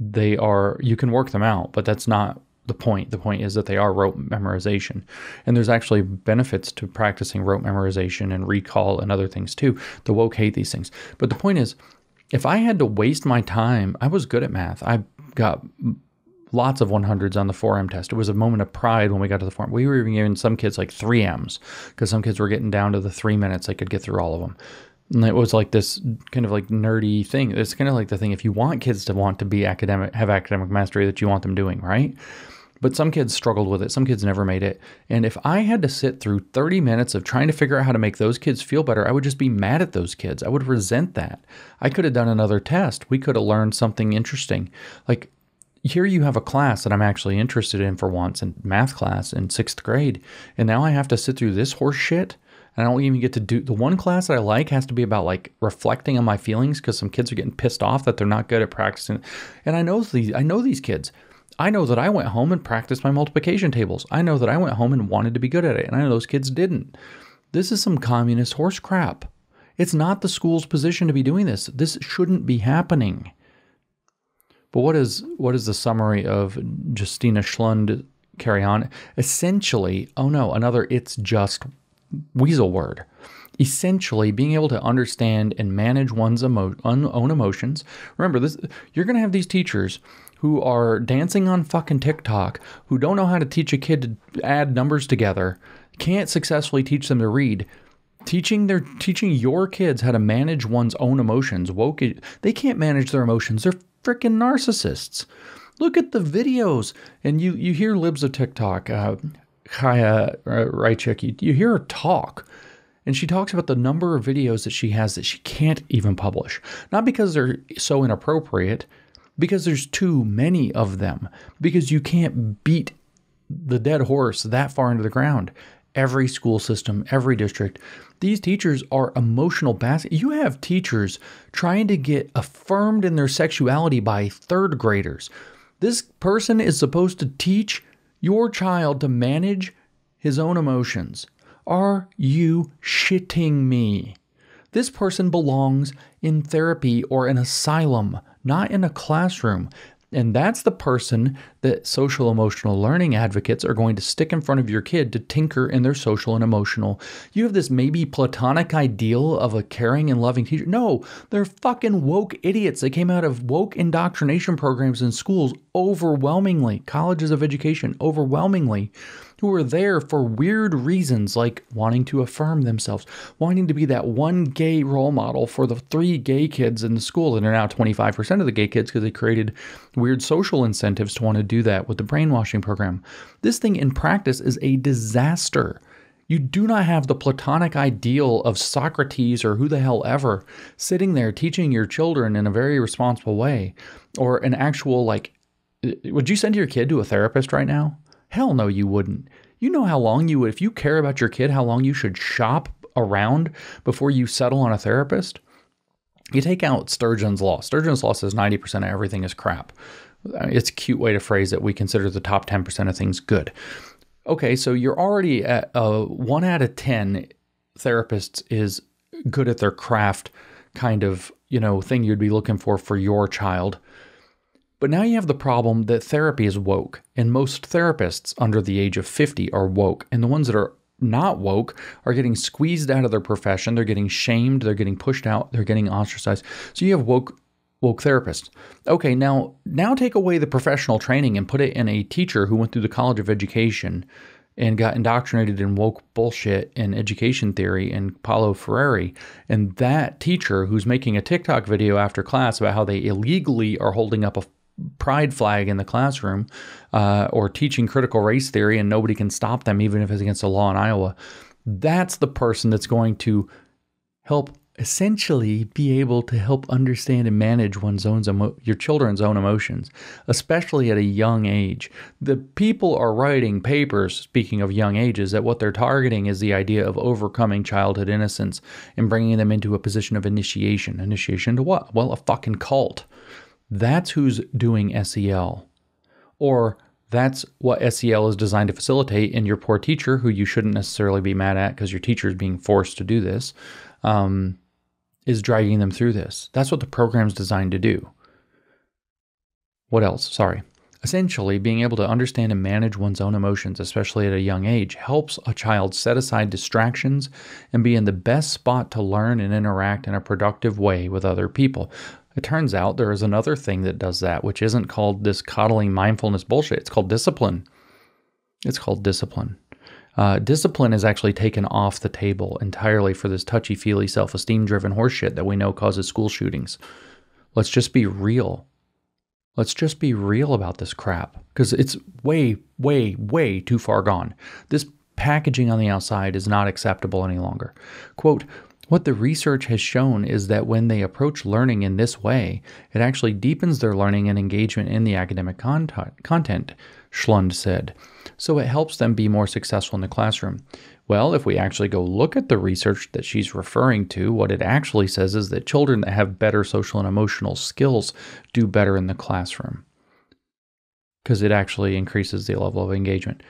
they are you can work them out, but that's not the point. The point is that they are rote memorization. And there's actually benefits to practicing rote memorization and recall and other things too. The woke hate these things. But the point is, if I had to waste my time, I was good at math. I got lots of 100s on the 4M test. It was a moment of pride when we got to the 4M. We were even giving some kids like 3Ms because some kids were getting down to the three minutes they could get through all of them. And it was like this kind of like nerdy thing. It's kind of like the thing if you want kids to want to be academic, have academic mastery that you want them doing, right? But some kids struggled with it. Some kids never made it. And if I had to sit through 30 minutes of trying to figure out how to make those kids feel better, I would just be mad at those kids. I would resent that. I could have done another test. We could have learned something interesting. Like here you have a class that I'm actually interested in for once in math class in sixth grade. And now I have to sit through this horse shit and I don't even get to do the one class that I like has to be about like reflecting on my feelings because some kids are getting pissed off that they're not good at practicing. And I know these I know these kids. I know that I went home and practiced my multiplication tables. I know that I went home and wanted to be good at it. And I know those kids didn't. This is some communist horse crap. It's not the school's position to be doing this. This shouldn't be happening. But what is what is the summary of Justina Schlund carry on? Essentially, oh no, another it's just weasel word. Essentially, being able to understand and manage one's emo- own emotions. Remember, this you're going to have these teachers who are dancing on fucking TikTok, who don't know how to teach a kid to add numbers together, can't successfully teach them to read. Teaching their teaching your kids how to manage one's own emotions. Woke, they can't manage their emotions. They're freaking narcissists. Look at the videos, and you you hear libs of TikTok. Uh, Chaya uh, Raichik, you, you hear her talk, and she talks about the number of videos that she has that she can't even publish. Not because they're so inappropriate, because there's too many of them, because you can't beat the dead horse that far into the ground. every school system, every district. These teachers are emotional basket. You have teachers trying to get affirmed in their sexuality by third graders. This person is supposed to teach your child to manage his own emotions. Are you shitting me? This person belongs in therapy or an asylum, not in a classroom. And that's the person that social emotional learning advocates are going to stick in front of your kid to tinker in their social and emotional. You have this maybe platonic ideal of a caring and loving teacher. No, they're fucking woke idiots. They came out of woke indoctrination programs in schools overwhelmingly, colleges of education overwhelmingly who are there for weird reasons like wanting to affirm themselves, wanting to be that one gay role model for the three gay kids in the school and are now 25% of the gay kids because they created weird social incentives to want to do that with the brainwashing program. This thing in practice is a disaster. You do not have the platonic ideal of Socrates or who the hell ever sitting there teaching your children in a very responsible way or an actual like would you send your kid to a therapist right now? Hell no, you wouldn't. You know how long you would, if you care about your kid, how long you should shop around before you settle on a therapist? You take out Sturgeon's Law. Sturgeon's Law says 90% of everything is crap. Uh, it's a cute way to phrase it. We consider the top 10% of things good. Okay, so you're already at a one out of 10 therapists is good at their craft kind of, you know, thing you'd be looking for for your child. But now you have the problem that therapy is woke, and most therapists under the age of 50 are woke, and the ones that are not woke are getting squeezed out of their profession, they're getting shamed, they're getting pushed out, they're getting ostracized. So you have woke woke therapists. Okay, now now take away the professional training and put it in a teacher who went through the College of Education and got indoctrinated in woke bullshit and education theory and Paulo Freire. And that teacher who's making a TikTok video after class about how they illegally are holding up a pride flag in the classroom uh, or teaching critical race theory and nobody can stop them even if it's against the law in Iowa, that's the person that's going to help essentially be able to help understand and manage one's own emo- your children's own emotions especially at a young age. The people are writing papers speaking of young ages that what they're targeting is the idea of overcoming childhood innocence and bringing them into a position of initiation. Initiation to what? Well a fucking cult that's who's doing SEL. Or that's what SEL is designed to facilitate. And your poor teacher, who you shouldn't necessarily be mad at because your teacher is being forced to do this, um, is dragging them through this. That's what the program's designed to do. What else? Sorry. Essentially, being able to understand and manage one's own emotions, especially at a young age, helps a child set aside distractions and be in the best spot to learn and interact in a productive way with other people. It turns out there is another thing that does that, which isn't called this coddling mindfulness bullshit. It's called discipline. It's called discipline. Uh, discipline is actually taken off the table entirely for this touchy feely, self esteem driven horseshit that we know causes school shootings. Let's just be real. Let's just be real about this crap because it's way, way, way too far gone. This packaging on the outside is not acceptable any longer. Quote, what the research has shown is that when they approach learning in this way, it actually deepens their learning and engagement in the academic content, Schlund said. So it helps them be more successful in the classroom. Well, if we actually go look at the research that she's referring to, what it actually says is that children that have better social and emotional skills do better in the classroom because it actually increases the level of engagement.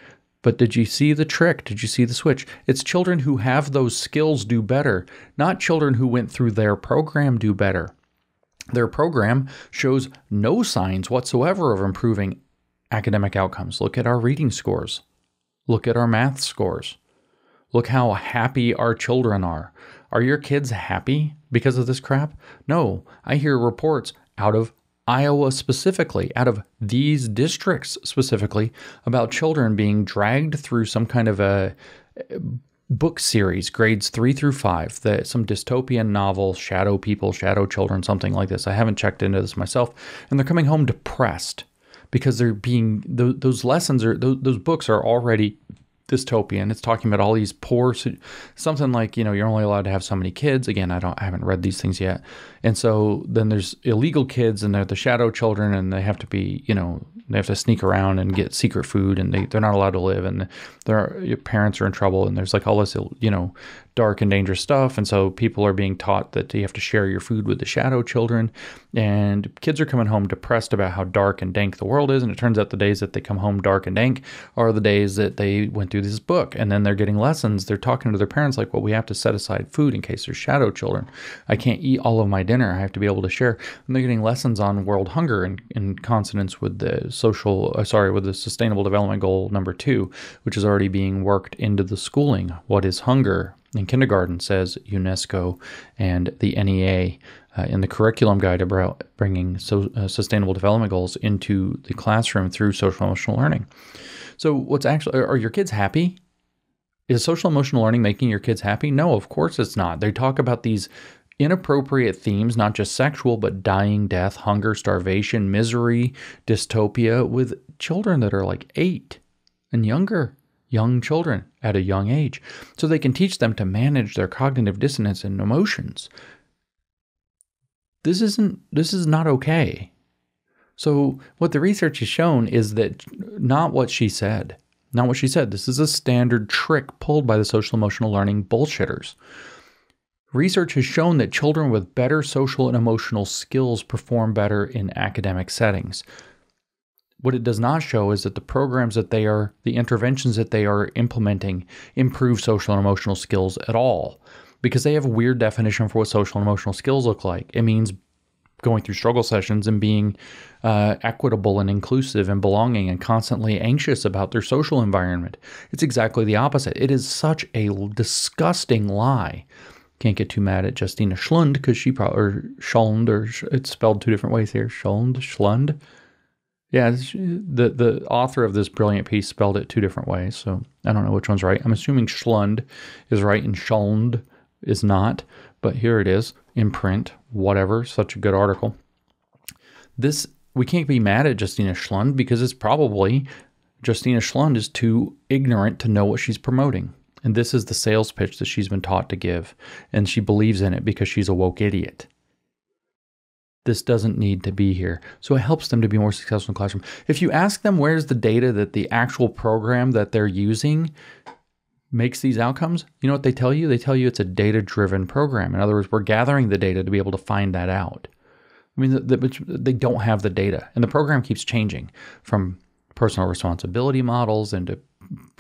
But did you see the trick? Did you see the switch? It's children who have those skills do better, not children who went through their program do better. Their program shows no signs whatsoever of improving academic outcomes. Look at our reading scores. Look at our math scores. Look how happy our children are. Are your kids happy because of this crap? No. I hear reports out of Iowa specifically, out of these districts specifically, about children being dragged through some kind of a book series, grades three through five, that some dystopian novel, Shadow People, Shadow Children, something like this. I haven't checked into this myself, and they're coming home depressed because they're being those, lessons are those books are already dystopian. It's talking about all these poor, something like you know you're only allowed to have so many kids. Again, I don't, I haven't read these things yet. And so then there's illegal kids, and they're the shadow children, and they have to be you know They have to sneak around and get secret food, and they they're not allowed to live, and their parents are in trouble, and there's like all this you know dark and dangerous stuff. And so people are being taught that you have to share your food with the shadow children. And kids are coming home depressed about how dark and dank the world is. And it turns out the days that they come home dark and dank are the days that they went through this book. And then they're getting lessons. They're talking to their parents like, well, we have to set aside food in case there's shadow children. I can't eat all of my dinner. I have to be able to share. And they're getting lessons on world hunger in, in consonance with the social, uh, sorry, with the sustainable development goal number two, which is already being worked into the schooling. What is hunger? In kindergarten, says UNESCO and the NEA uh, in the curriculum guide about bringing so, uh, sustainable development goals into the classroom through social emotional learning. So, what's actually, are your kids happy? Is social emotional learning making your kids happy? No, of course it's not. They talk about these inappropriate themes, not just sexual, but dying, death, hunger, starvation, misery, dystopia with children that are like eight and younger young children at a young age so they can teach them to manage their cognitive dissonance and emotions. This isn't this is not okay. So what the research has shown is that not what she said. Not what she said. This is a standard trick pulled by the social emotional learning bullshitters. Research has shown that children with better social and emotional skills perform better in academic settings. What it does not show is that the programs that they are, the interventions that they are implementing improve social and emotional skills at all because they have a weird definition for what social and emotional skills look like. It means going through struggle sessions and being uh, equitable and inclusive and belonging and constantly anxious about their social environment. It's exactly the opposite. It is such a disgusting lie. Can't get too mad at Justina Schlund because she probably, or Schlund, or it's spelled two different ways here. Schlund, Schlund. Yeah, the the author of this brilliant piece spelled it two different ways, so I don't know which one's right. I'm assuming Schlund is right and Schlund is not, but here it is in print. Whatever, such a good article. This we can't be mad at Justina Schlund because it's probably Justina Schlund is too ignorant to know what she's promoting. And this is the sales pitch that she's been taught to give. And she believes in it because she's a woke idiot this doesn't need to be here. So it helps them to be more successful in the classroom. If you ask them where's the data that the actual program that they're using makes these outcomes, you know what they tell you? They tell you it's a data driven program. In other words, we're gathering the data to be able to find that out. I mean, the, the, they don't have the data, and the program keeps changing from personal responsibility models into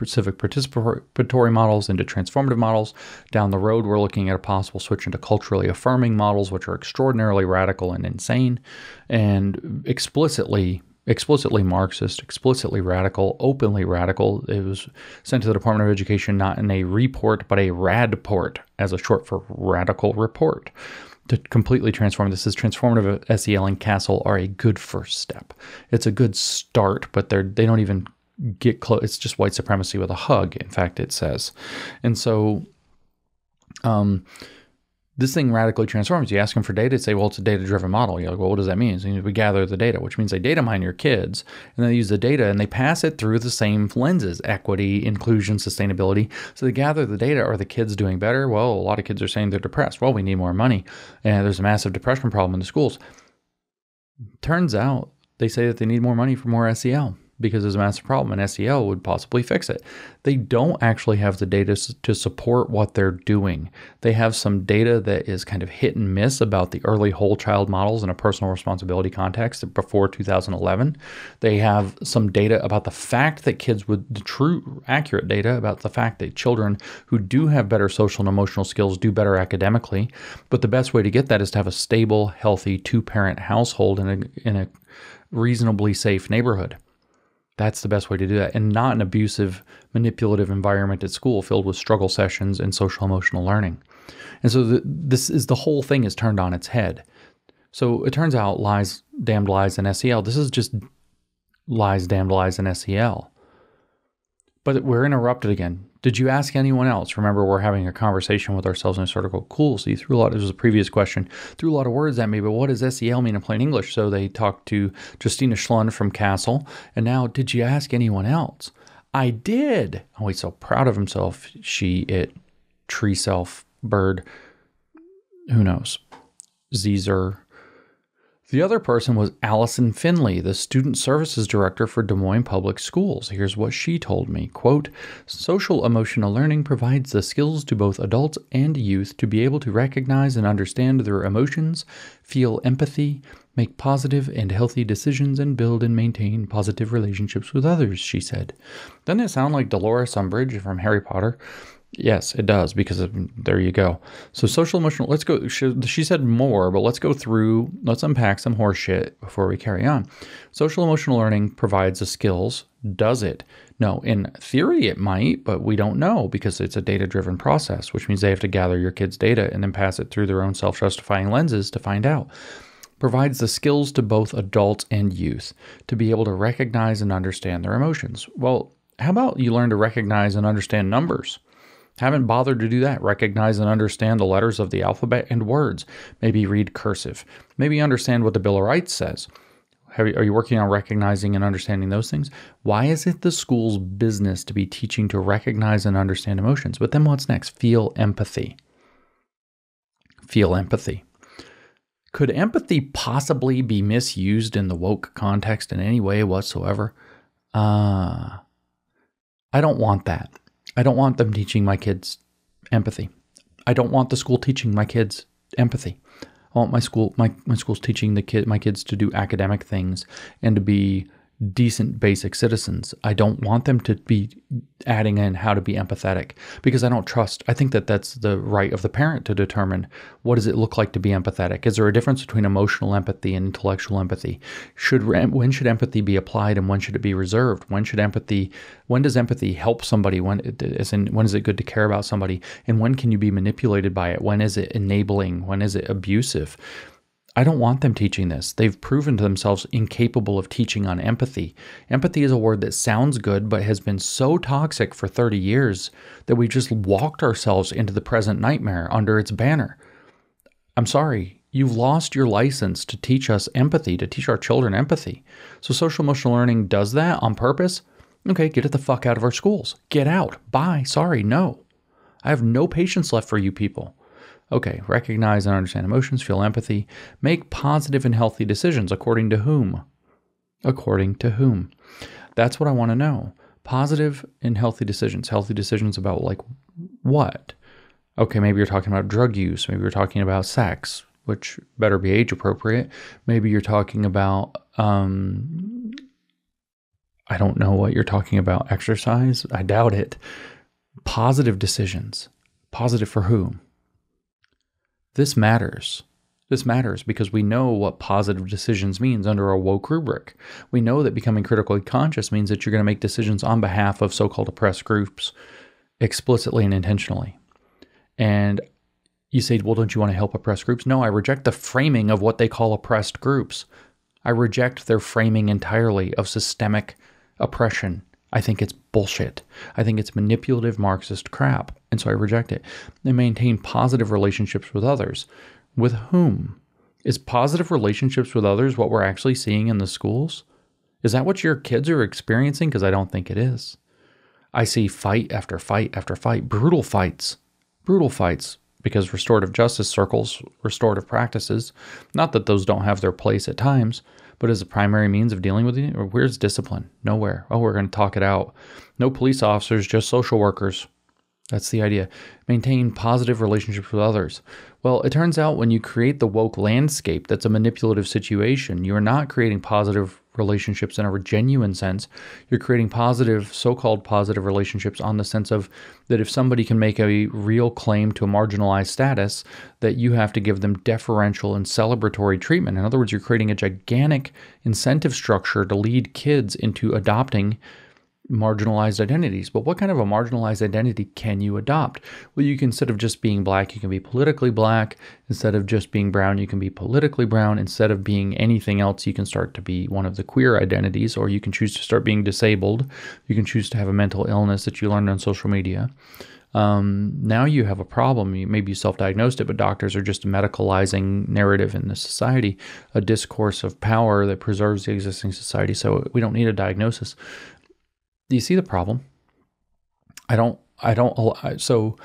civic participatory models into transformative models. Down the road, we're looking at a possible switch into culturally affirming models, which are extraordinarily radical and insane, and explicitly explicitly Marxist, explicitly radical, openly radical. It was sent to the Department of Education not in a report, but a RADport, as a short for radical report. To completely transform this is transformative SEL and CASEL are a good first step. It's a good start, but they're they don't even get close. It's just white supremacy with a hug. In fact, it says, and so, um, this thing radically transforms. You ask them for data, say, well, it's a data driven model. You're like, well, what does that mean? So we gather the data, which means they data mine your kids and they use the data and they pass it through the same lenses equity, inclusion, sustainability. So they gather the data. Are the kids doing better? Well, a lot of kids are saying they're depressed. Well, we need more money. And there's a massive depression problem in the schools. Turns out they say that they need more money for more SEL because there's a massive problem and SEL would possibly fix it. They don't actually have the data to support what they're doing. They have some data that is kind of hit and miss about the early whole child models in a personal responsibility context before 2011. They have some data about the fact that kids with the true accurate data about the fact that children who do have better social and emotional skills do better academically. But the best way to get that is to have a stable, healthy two parent household in a, in a reasonably safe neighborhood. That's the best way to do that, and not an abusive, manipulative environment at school filled with struggle sessions and social emotional learning. And so the, this is the whole thing is turned on its head. So it turns out lies, damned lies, and SEL. This is just lies, damned lies, and SEL. But we're interrupted again. Did you ask anyone else? Remember, we're having a conversation with ourselves in a circle. Cool. So you threw a lot. This was a previous question. Threw a lot of words at me, but what does SEL mean in plain English? So they talked to Justina Schlund from CASEL, And now, did you ask anyone else? I did. Oh, he's so proud of himself. She, it, tree self, bird. Who knows? Caesar. The other person was Allison Finley, the student services director for Des Moines Public Schools. Here's what she told me quote, Social emotional learning provides the skills to both adults and youth to be able to recognize and understand their emotions, feel empathy, make positive and healthy decisions, and build and maintain positive relationships with others, she said. Doesn't it sound like Dolores Umbridge from Harry Potter? Yes, it does because of, there you go. So social emotional. Let's go. She, she, said more, but let's go through. Let's unpack some horse shit before we carry on. Social emotional learning provides the skills. Does it? No. In theory, it might, but we don't know because it's a data driven process, which means they have to gather your kids' data and then pass it through their own self justifying lenses to find out. Provides the skills to both adults and youth to be able to recognize and understand their emotions. Well, how about you learn to recognize and understand numbers? Haven't bothered to do that. Recognize and understand the letters of the alphabet and words. Maybe read cursive. Maybe understand what the Bill of Rights says. Are you working on recognizing and understanding those things? Why is it the school's business to be teaching to recognize and understand emotions? But then what's next? Feel empathy. Feel empathy. Could empathy possibly be misused in the woke context in any way whatsoever? Uh, I don't want that. I don't want them teaching my kids empathy. I don't want the school teaching my kids empathy. I want my school my, my school's teaching the kid my kids to do academic things and to be decent basic citizens. I don't want them to be adding in how to be empathetic because I don't trust. I think that that's the right of the parent to determine what does it look like to be empathetic. Is there a difference between emotional empathy and intellectual empathy? Should when should empathy be applied and when should it be reserved? When should empathy when does empathy help somebody? When is in when is it good to care about somebody? And when can you be manipulated by it? When is it enabling? When is it abusive? I don't want them teaching this. They've proven to themselves incapable of teaching on empathy. Empathy is a word that sounds good, but has been so toxic for 30 years that we just walked ourselves into the present nightmare under its banner. I'm sorry, you've lost your license to teach us empathy, to teach our children empathy. So, social emotional learning does that on purpose. Okay, get it the fuck out of our schools. Get out. Bye. Sorry, no. I have no patience left for you people. Okay, recognize and understand emotions, feel empathy, make positive and healthy decisions according to whom? According to whom? That's what I want to know. Positive and healthy decisions. Healthy decisions about like what? Okay, maybe you're talking about drug use, maybe you're talking about sex, which better be age appropriate. Maybe you're talking about um I don't know what you're talking about. Exercise? I doubt it. Positive decisions. Positive for whom? This matters. This matters because we know what positive decisions means under a woke rubric. We know that becoming critically conscious means that you're going to make decisions on behalf of so called oppressed groups explicitly and intentionally. And you say, well, don't you want to help oppressed groups? No, I reject the framing of what they call oppressed groups. I reject their framing entirely of systemic oppression I think it's bullshit. I think it's manipulative Marxist crap. And so I reject it. They maintain positive relationships with others. With whom? Is positive relationships with others what we're actually seeing in the schools? Is that what your kids are experiencing? Because I don't think it is. I see fight after fight after fight, brutal fights, brutal fights, because restorative justice circles, restorative practices, not that those don't have their place at times, but as a primary means of dealing with it, where's discipline? Nowhere. Oh, we're going to talk it out. No police officers, just social workers. That's the idea. Maintain positive relationships with others. Well, it turns out when you create the woke landscape that's a manipulative situation, you're not creating positive relationships in a genuine sense. You're creating positive, so called positive relationships on the sense of that if somebody can make a real claim to a marginalized status, that you have to give them deferential and celebratory treatment. In other words, you're creating a gigantic incentive structure to lead kids into adopting marginalized identities. But what kind of a marginalized identity can you adopt? Well, you can, instead of just being black, you can be politically black. Instead of just being brown, you can be politically brown. Instead of being anything else, you can start to be one of the queer identities, or you can choose to start being disabled. You can choose to have a mental illness that you learned on social media. Um, now you have a problem. You, maybe you self diagnosed it, but doctors are just a medicalizing narrative in the society, a discourse of power that preserves the existing society. So we don't need a diagnosis. Do you see the problem? I don't, I don't, so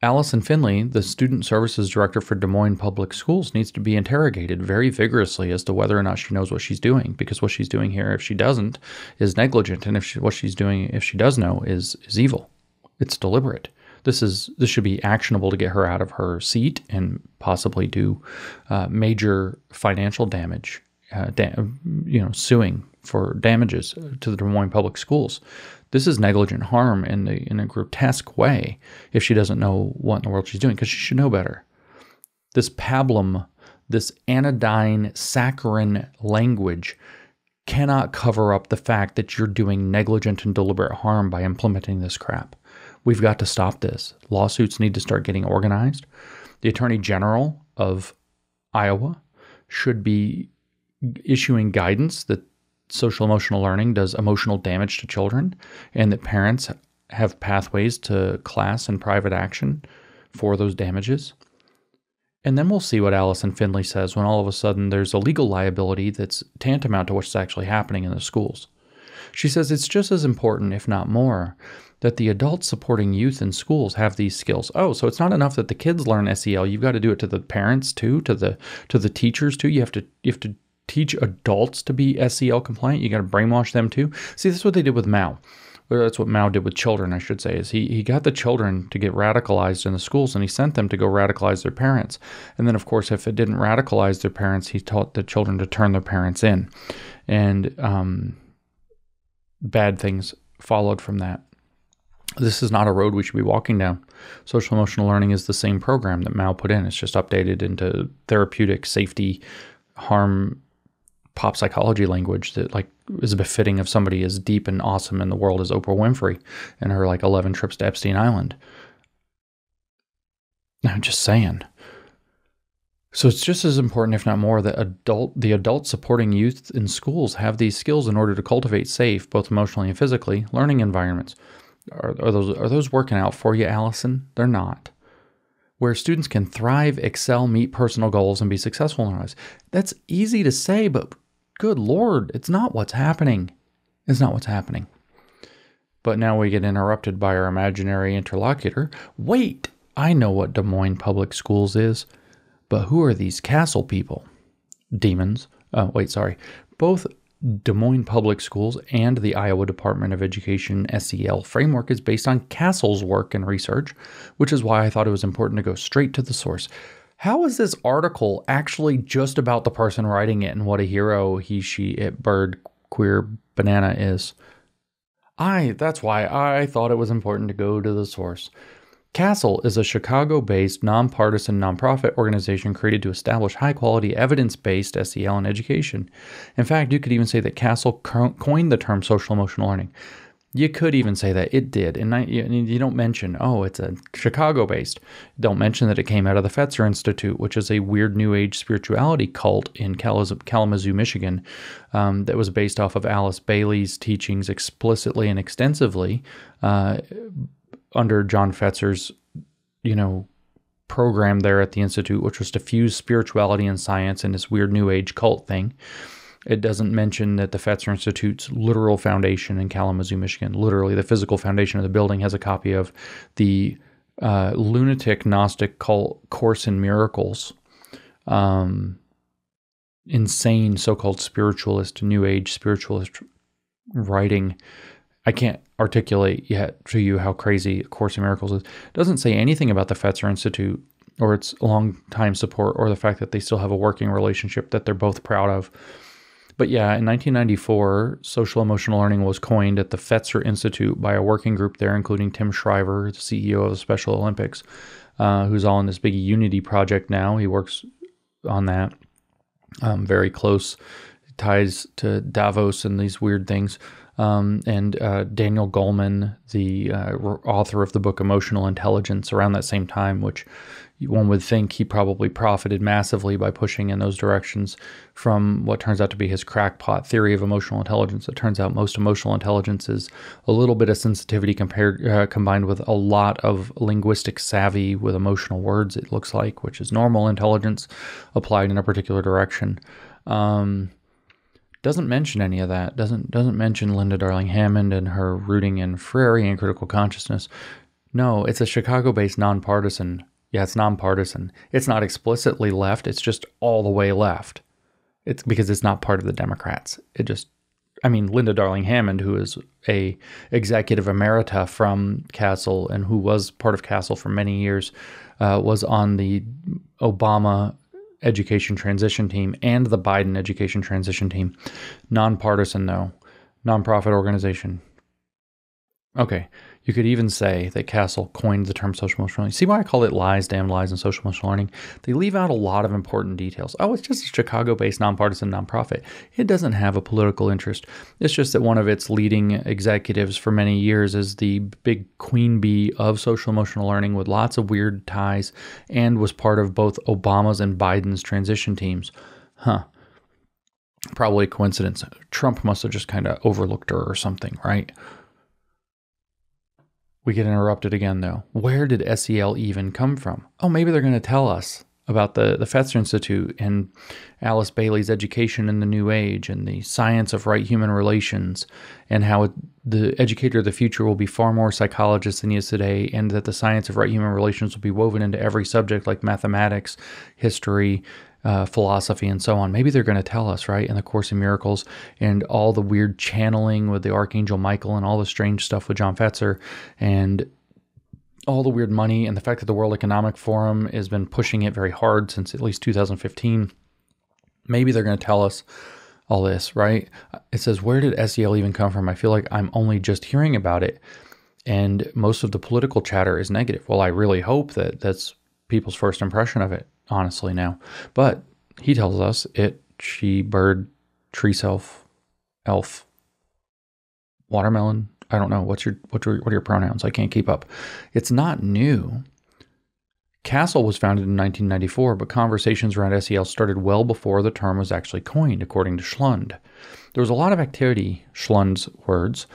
Allison Finley, the student services director for Des Moines Public Schools, needs to be interrogated very vigorously as to whether or not she knows what she's doing. Because what she's doing here, if she doesn't, is negligent, and if she, what she's doing, if she does know, is is evil. It's deliberate. This is this should be actionable to get her out of her seat and possibly do uh, major financial damage. Uh, da- you know, suing for damages to the Des Moines Public Schools. This is negligent harm in a, in a grotesque way if she doesn't know what in the world she's doing, because she should know better. This pablum, this anodyne saccharine language cannot cover up the fact that you're doing negligent and deliberate harm by implementing this crap. We've got to stop this. Lawsuits need to start getting organized. The Attorney General of Iowa should be issuing guidance that social emotional learning does emotional damage to children and that parents have pathways to class and private action for those damages. And then we'll see what Allison Finley says when all of a sudden there's a legal liability that's tantamount to what's actually happening in the schools. She says it's just as important, if not more, that the adults supporting youth in schools have these skills. Oh, so it's not enough that the kids learn SEL. You've got to do it to the parents too, to the to the teachers too. You have to you have to teach adults to be SEL compliant. You got to brainwash them too. See, that's what they did with Mao. That's what Mao did with children, I should say, is he, he got the children to get radicalized in the schools and he sent them to go radicalize their parents. And then, of course, if it didn't radicalize their parents, he taught the children to turn their parents in. And um, bad things followed from that. This is not a road we should be walking down. Social emotional learning is the same program that Mao put in. It's just updated into therapeutic, safety, harm pop psychology language that like is befitting of somebody as deep and awesome in the world as Oprah Winfrey and her like 11 trips to Epstein Island. I'm just saying. So it's just as important, if not more, that adult the adults supporting youth in schools have these skills in order to cultivate safe, both emotionally and physically, learning environments. Are, are those are those working out for you, Allison? They're not where students can thrive, excel, meet personal goals, and be successful in their lives. That's easy to say, but good Lord, it's not what's happening. It's not what's happening. But now we get interrupted by our imaginary interlocutor. Wait, I know what Des Moines Public Schools is, but who are these CASEL people? Demons. Oh, wait, sorry. Both Des Moines Public Schools and the Iowa Department of Education SEL framework is based on CASEL's work and research, which is why I thought it was important to go straight to the source. How is this article actually just about the person writing it and what a hero he, she, it, bird, queer, banana is? I, that's why I thought it was important to go to the source. CASEL is a Chicago based nonpartisan nonprofit organization created to establish high quality evidence based SEL in education. In fact, you could even say that CASEL coined the term social emotional learning. You could even say that it did. And you don't mention, oh, it's a Chicago based. Don't mention that it came out of the Fetzer Institute, which is a weird New Age spirituality cult in Kalamazoo, Michigan, um, that was based off of Alice Bailey's teachings explicitly and extensively uh, under John Fetzer's, you know, program there at the Institute, which was to fuse spirituality and science in this weird New Age cult thing. It doesn't mention that the Fetzer Institute's literal foundation in Kalamazoo, Michigan, literally the physical foundation of the building, has a copy of the uh, lunatic Gnostic cult Course in Miracles. Um, insane so-called spiritualist, New Age spiritualist writing. I can't articulate yet to you how crazy A Course in Miracles is. It doesn't say anything about the Fetzer Institute or its long time support or the fact that they still have a working relationship that they're both proud of. But yeah, in 1994, social emotional learning was coined at the Fetzer Institute by a working group there, including Tim Shriver, the CEO of the Special Olympics, uh, who's all in this big Unity project now. He works on that. Um, very close ties to Davos and these weird things. Um, and uh, Daniel Goleman, the uh, author of the book Emotional Intelligence, around that same time, which one would think he probably profited massively by pushing in those directions from what turns out to be his crackpot theory of emotional intelligence. It turns out most emotional intelligence is a little bit of sensitivity compared uh, combined with a lot of linguistic savvy with emotional words. It looks like, which is normal intelligence applied in a particular direction. Um, doesn't mention any of that. Doesn't doesn't mention Linda Darling Hammond and her rooting in Freire and critical consciousness No, it's a Chicago based nonpartisan. Yeah, it's nonpartisan. It's not explicitly left, it's just all the way left. It's because it's not part of the Democrats. It just I mean, Linda Darling Hammond, who is a executive emerita from CASEL and who was part of CASEL for many years, uh, was on the Obama education transition team and the Biden education transition team. Nonpartisan, though, nonprofit organization. Okay, you could even say that CASEL coined the term social emotional learning. See why I call it lies, damn lies, and social emotional learning? They leave out a lot of important details. Oh, it's just a Chicago based nonpartisan nonprofit. It doesn't have a political interest. It's just that one of its leading executives for many years is the big queen bee of social emotional learning with lots of weird ties and was part of both Obama's and Biden's transition teams. Huh. Probably a coincidence. Trump must have just kind of overlooked her or something, right? We get interrupted again, though. Where did SEL even come from? Oh, maybe they're going to tell us about the, the Fetzer Institute and Alice Bailey's education in the New Age and the science of right human relations and how it, the educator of the future will be far more psychologist than he is today and that the science of right human relations will be woven into every subject like mathematics, history, uh, philosophy and so on. Maybe they're going to tell us, right, in the Course in Miracles and all the weird channeling with the Archangel Michael and all the strange stuff with John Fetzer and all the weird money and the fact that the World Economic Forum has been pushing it very hard since at least 2015. Maybe they're going to tell us all this, right? It says, Where did SEL even come from? I feel like I'm only just hearing about it. And most of the political chatter is negative. Well, I really hope that that's people's first impression of it honestly now. But he tells us it, she, bird, tree self, elf, watermelon. I don't know. What's your what's your, what are your pronouns? I can't keep up. It's not new. CASEL was founded in 1994, but conversations around SEL started well before the term was actually coined, according to Schlund. There was a lot of activity, Schlund's words,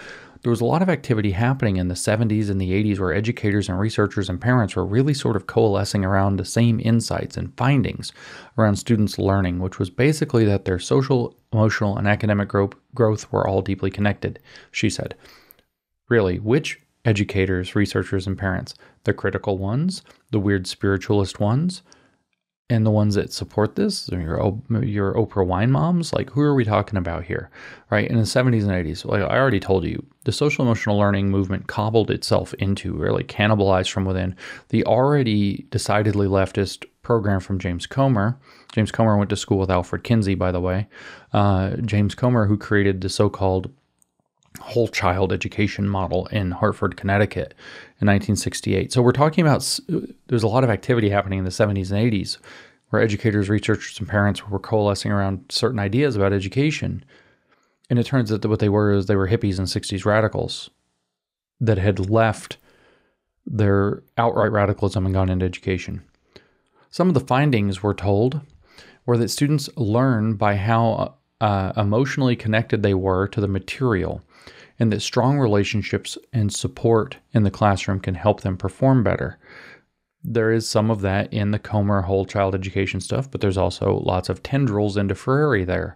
there was a lot of activity happening in the 70s and the 80s where educators and researchers and parents were really sort of coalescing around the same insights and findings around students' learning, which was basically that their social, emotional, and academic growth were all deeply connected, she said. Really, which educators, researchers, and parents? The critical ones, the weird spiritualist ones, and the ones that support this, your your Oprah wine moms, like who are we talking about here, right? In the 70s and 80s, like I already told you, the social emotional learning movement cobbled itself into, really cannibalized from within, the already decidedly leftist program from James Comer. James Comer went to school with Alfred Kinsey, by the way. Uh, James Comer, who created the so-called whole child education model in Hartford, Connecticut in 1968. So we're talking about there's a lot of activity happening in the 70s and 80s where educators, researchers, and parents were coalescing around certain ideas about education. And it turns out that what they were is they were hippies and 60s radicals that had left their outright radicalism and gone into education. Some of the findings we're told were that students learn by how uh, emotionally connected they were to the material and that strong relationships and support in the classroom can help them perform better. There is some of that in the Comer whole child education stuff, but there's also lots of tendrils into Freire there.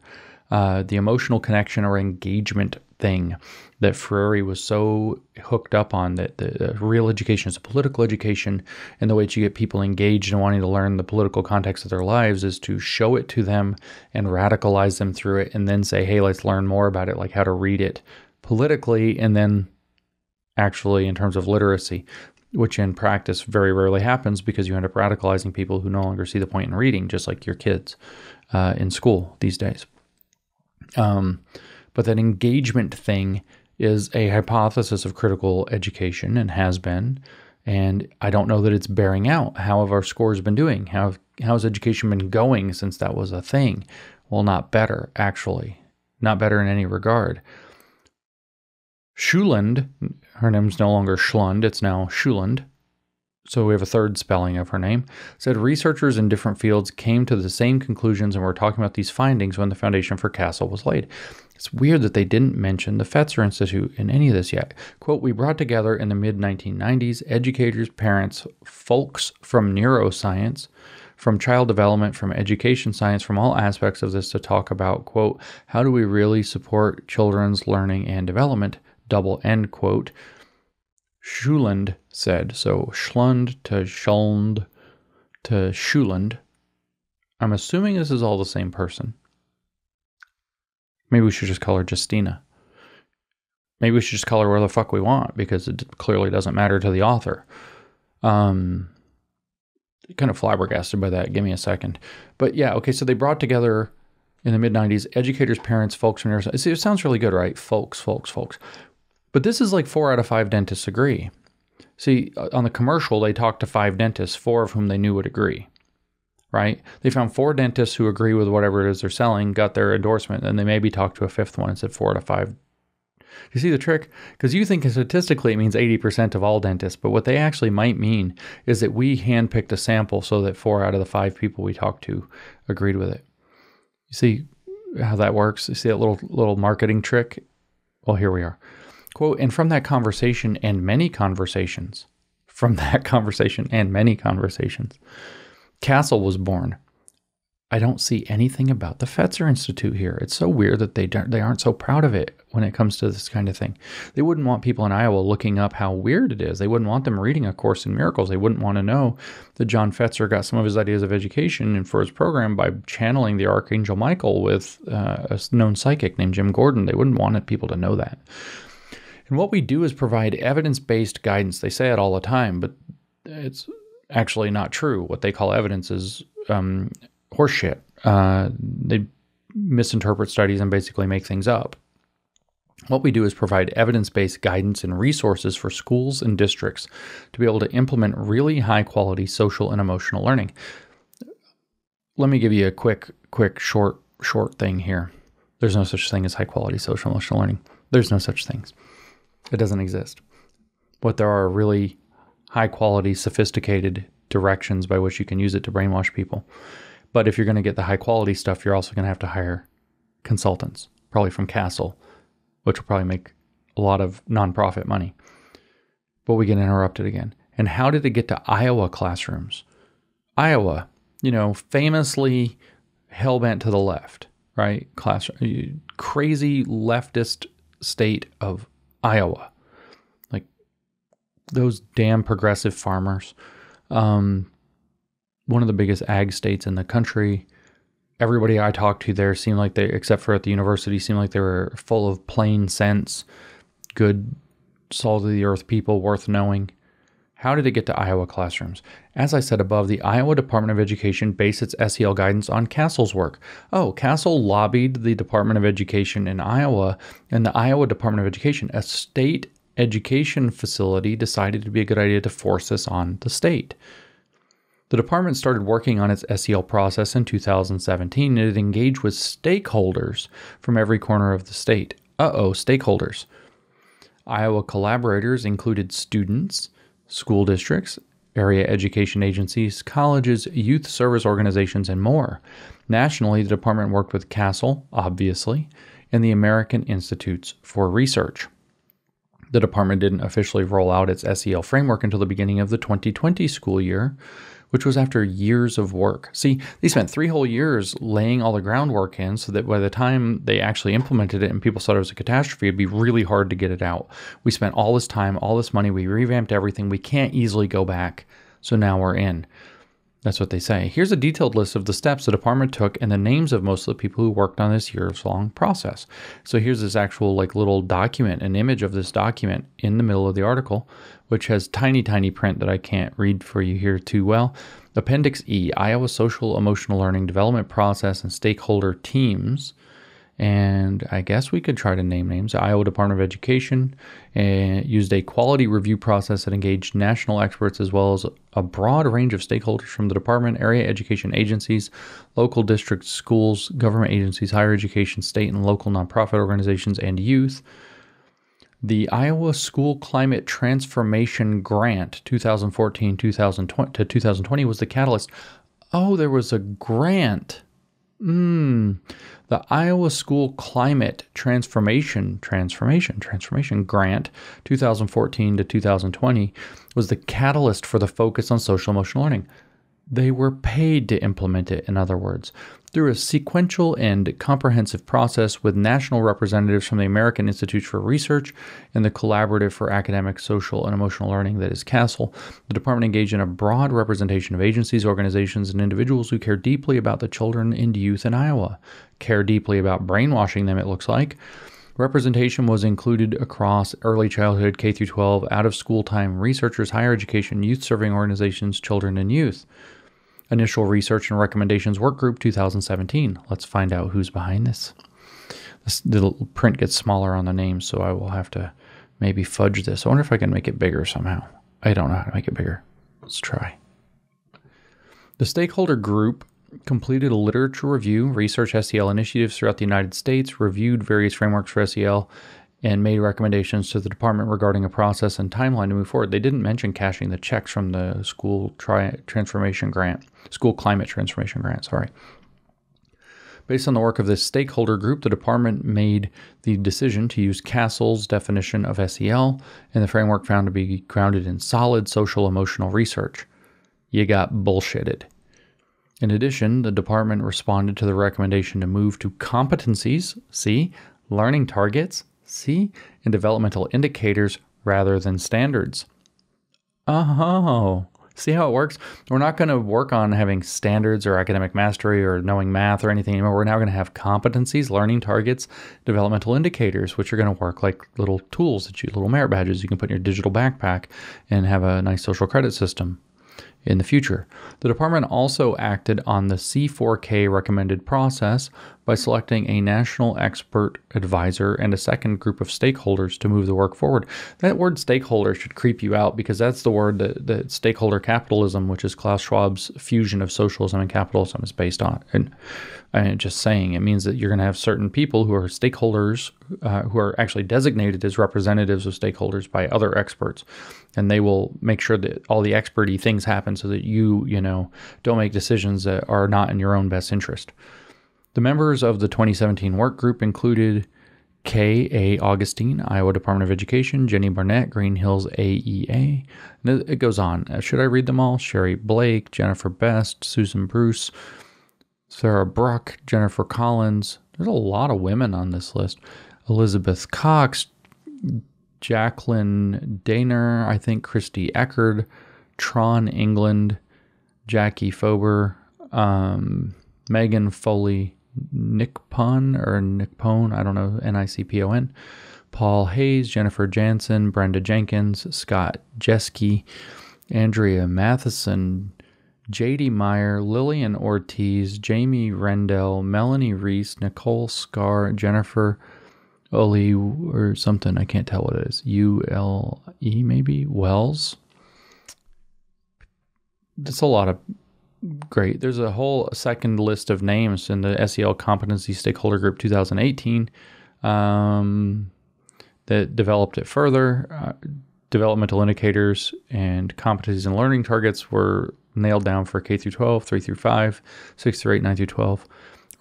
Uh, the emotional connection or engagement thing that Freire was so hooked up on that the, real education is a political education, and the way to get people engaged and wanting to learn the political context of their lives is to show it to them and radicalize them through it, and then say, hey, let's learn more about it, like how to read it politically and then actually in terms of literacy, which in practice very rarely happens because you end up radicalizing people who no longer see the point in reading, just like your kids uh, in school these days. Um, but that engagement thing is a hypothesis of critical education and has been. And I don't know that it's bearing out. How have our scores been doing? How, how has education been going since that was a thing? Well, not better, actually. Not better in any regard. Schuland, her name's no longer Schlund, it's now Schuland. So we have a third spelling of her name. Said researchers in different fields came to the same conclusions and were talking about these findings when the foundation for CASEL was laid. It's weird that they didn't mention the Fetzer Institute in any of this yet. Quote, we brought together in the mid 1990s educators, parents, folks from neuroscience, from child development, from education science, from all aspects of this to talk about, quote, how do we really support children's learning and development? Double end quote. Schuland said. So Schlund to Schulnd to Schuland. I'm assuming this is all the same person. Maybe we should just call her Justina. Maybe we should just call her where the fuck we want because it clearly doesn't matter to the author. Um, kind of flabbergasted by that. Give me a second. But yeah, okay. So they brought together in the mid 90s educators, parents, folks, and nurses. See, it sounds really good, right? Folks, folks, folks. But this is like four out of five dentists agree. See, uh, on the commercial, they talked to five dentists, four of whom they knew would agree, right? They found four dentists who agree with whatever it is they're selling, got their endorsement, and they maybe talked to a fifth one and said four out of five. You see the trick? Because you think statistically it means 80% of all dentists, but what they actually might mean is that we handpicked a sample so that four out of the five people we talked to agreed with it. You see how that works? You see that little little marketing trick? Well, here we are. Quote, and from that conversation and many conversations, from [LAUGHS] that conversation and many conversations, CASEL was born. I don't see anything about the Fetzer Institute here. It's so weird that they don't, they aren't so proud of it when it comes to this kind of thing. They wouldn't want people in Iowa looking up how weird it is. They wouldn't want them reading A Course in Miracles. They wouldn't want to know that John Fetzer got some of his ideas of education and for his program by channeling the Archangel Michael with uh, a known psychic named Jim Gordon. They wouldn't want people to know that. And what we do is provide evidence based guidance. They say it all the time, but it's actually not true. What they call evidence is um, horseshit. Uh, they misinterpret studies and basically make things up. What we do is provide evidence based guidance and resources for schools and districts to be able to implement really high quality social and emotional learning. Let me give you a quick, quick, short, short thing here. There's no such thing as high quality social emotional learning. There's no such things. It doesn't exist. But there are really high quality, sophisticated directions by which you can use it to brainwash people. But if you're going to get the high quality stuff, you're also going to have to hire consultants, probably from CASEL, which will probably make a lot of nonprofit money. But we get interrupted again. And how did it get to Iowa classrooms? Iowa, you know, famously hell bent to the left, right? Class, crazy leftist state of Iowa. Like those damn progressive farmers. Um, one of the biggest ag states in the country. Everybody I talked to there seemed like they, except for at the university, seemed like they were full of plain sense, good, salt of the earth people worth knowing. How did it get to Iowa classrooms? As I said above, the Iowa Department of Education based its SEL guidance on CASEL's work. Oh, CASEL lobbied the Department of Education in Iowa, and the Iowa Department of Education, a state education facility, decided it'd be a good idea to force this on the state. The department started working on its SEL process in 2017 and it engaged with stakeholders from every corner of the state. Uh oh, stakeholders. Iowa collaborators included students, school districts, area education agencies, colleges, youth service organizations, and more. Nationally, the department worked with CASEL, obviously, and the American Institutes for Research. The department didn't officially roll out its SEL framework until the beginning of the 2020 school year, which was after years of work. See, they spent three whole years laying all the groundwork in so that by the time they actually implemented it and people thought it was a catastrophe, it'd be really hard to get it out. We spent all this time, all this money, we revamped everything. We can't easily go back. So now we're in. That's what they say. Here's a detailed list of the steps the department took and the names of most of the people who worked on this years long process. So here's this actual like little document, an image of this document in the middle of the article, which has tiny, tiny print that I can't read for you here too well. Appendix E, Iowa Social Emotional Learning Development Process and Stakeholder Teams and I guess we could try to name names. Iowa Department of Education uh, used a quality review process that engaged national experts as well as a broad range of stakeholders from the department, area education agencies, local districts, schools, government agencies, higher education, state and local nonprofit organizations, and youth. The Iowa School Climate Transformation Grant 2014 2020 to 2020 was the catalyst. Oh, there was a grant. Hmm. The Iowa School Climate Transformation Transformation Transformation Grant 2014 to 2020 was the catalyst for the focus on social emotional learning. They were paid to implement it, in other words. Through a sequential and comprehensive process with national representatives from the American Institute for Research and the Collaborative for Academic, Social, and Emotional Learning, that is CASEL. The department engaged in a broad representation of agencies, organizations, and individuals who care deeply about the children and youth in Iowa, care deeply about brainwashing them, it looks like. Representation was included across early childhood, K 12, out of school time, researchers, higher education, youth serving organizations, children, and youth. Initial Research and Recommendations Work Group 2017. Let's find out who's behind this. this. The print gets smaller on the name, so I will have to maybe fudge this. I wonder if I can make it bigger somehow. I don't know how to make it bigger. Let's try. The stakeholder group completed a literature review, research SEL initiatives throughout the United States, reviewed various frameworks for SEL, and made recommendations to the department regarding a process and timeline to move forward. They didn't mention cashing the checks from the school tri- transformation grant, school climate transformation grant, sorry. Based on the work of this stakeholder group, the department made the decision to use CASEL's definition of SEL and the framework found to be grounded in solid social emotional research. You got bullshitted. In addition, the department responded to the recommendation to move to competencies, see, learning targets, see, and developmental indicators rather than standards. Oh, see how it works? We're not going to work on having standards or academic mastery or knowing math or anything anymore. We're now going to have competencies, learning targets, developmental indicators, which are going to work like little tools that you, little merit badges you can put in your digital backpack and have a nice social credit system in the future. The department also acted on the C4K recommended process by selecting a national expert advisor and a second group of stakeholders to move the work forward. That word stakeholder should creep you out because that's the word that, that stakeholder capitalism, which is Klaus Schwab's fusion of socialism and capitalism, is based on. And I'm just saying it means that you're going to have certain people who are stakeholders uh, who are actually designated as representatives of stakeholders by other experts, and they will make sure that all the experty things happen so that you, you know, don't make decisions that are not in your own best interest. The members of the 2017 work group included K. A. Augustine, Iowa Department of Education, Jenny Barnett, Green Hills AEA. It goes on. Uh, should I read them all? Sherry Blake, Jennifer Best, Susan Bruce, Sarah Bruck, Jennifer Collins. There's a lot of women on this list. Elizabeth Cox, Jacqueline Daner, I think Christy Eckerd, Tron England, Jackie Fober, um, Megan Foley, Nick Nickpon or Nickpone, I don't know, N I C P O N, Paul Hayes, Jennifer Jansen, Brenda Jenkins, Scott Jeske, Andrea Matheson, JD Meyer, Lillian Ortiz, Jamie Rendell, Melanie Reese, Nicole Scar, Jennifer Oli or something, I can't tell what it is. U L E maybe? Wells? That's a lot of great. There's a whole second list of names in the SEL Competency Stakeholder Group 2018 um, that developed it further. Uh, developmental indicators and competencies and learning targets were nailed down for K through 12, 3 through 5, 6 through 8, 9 through 12.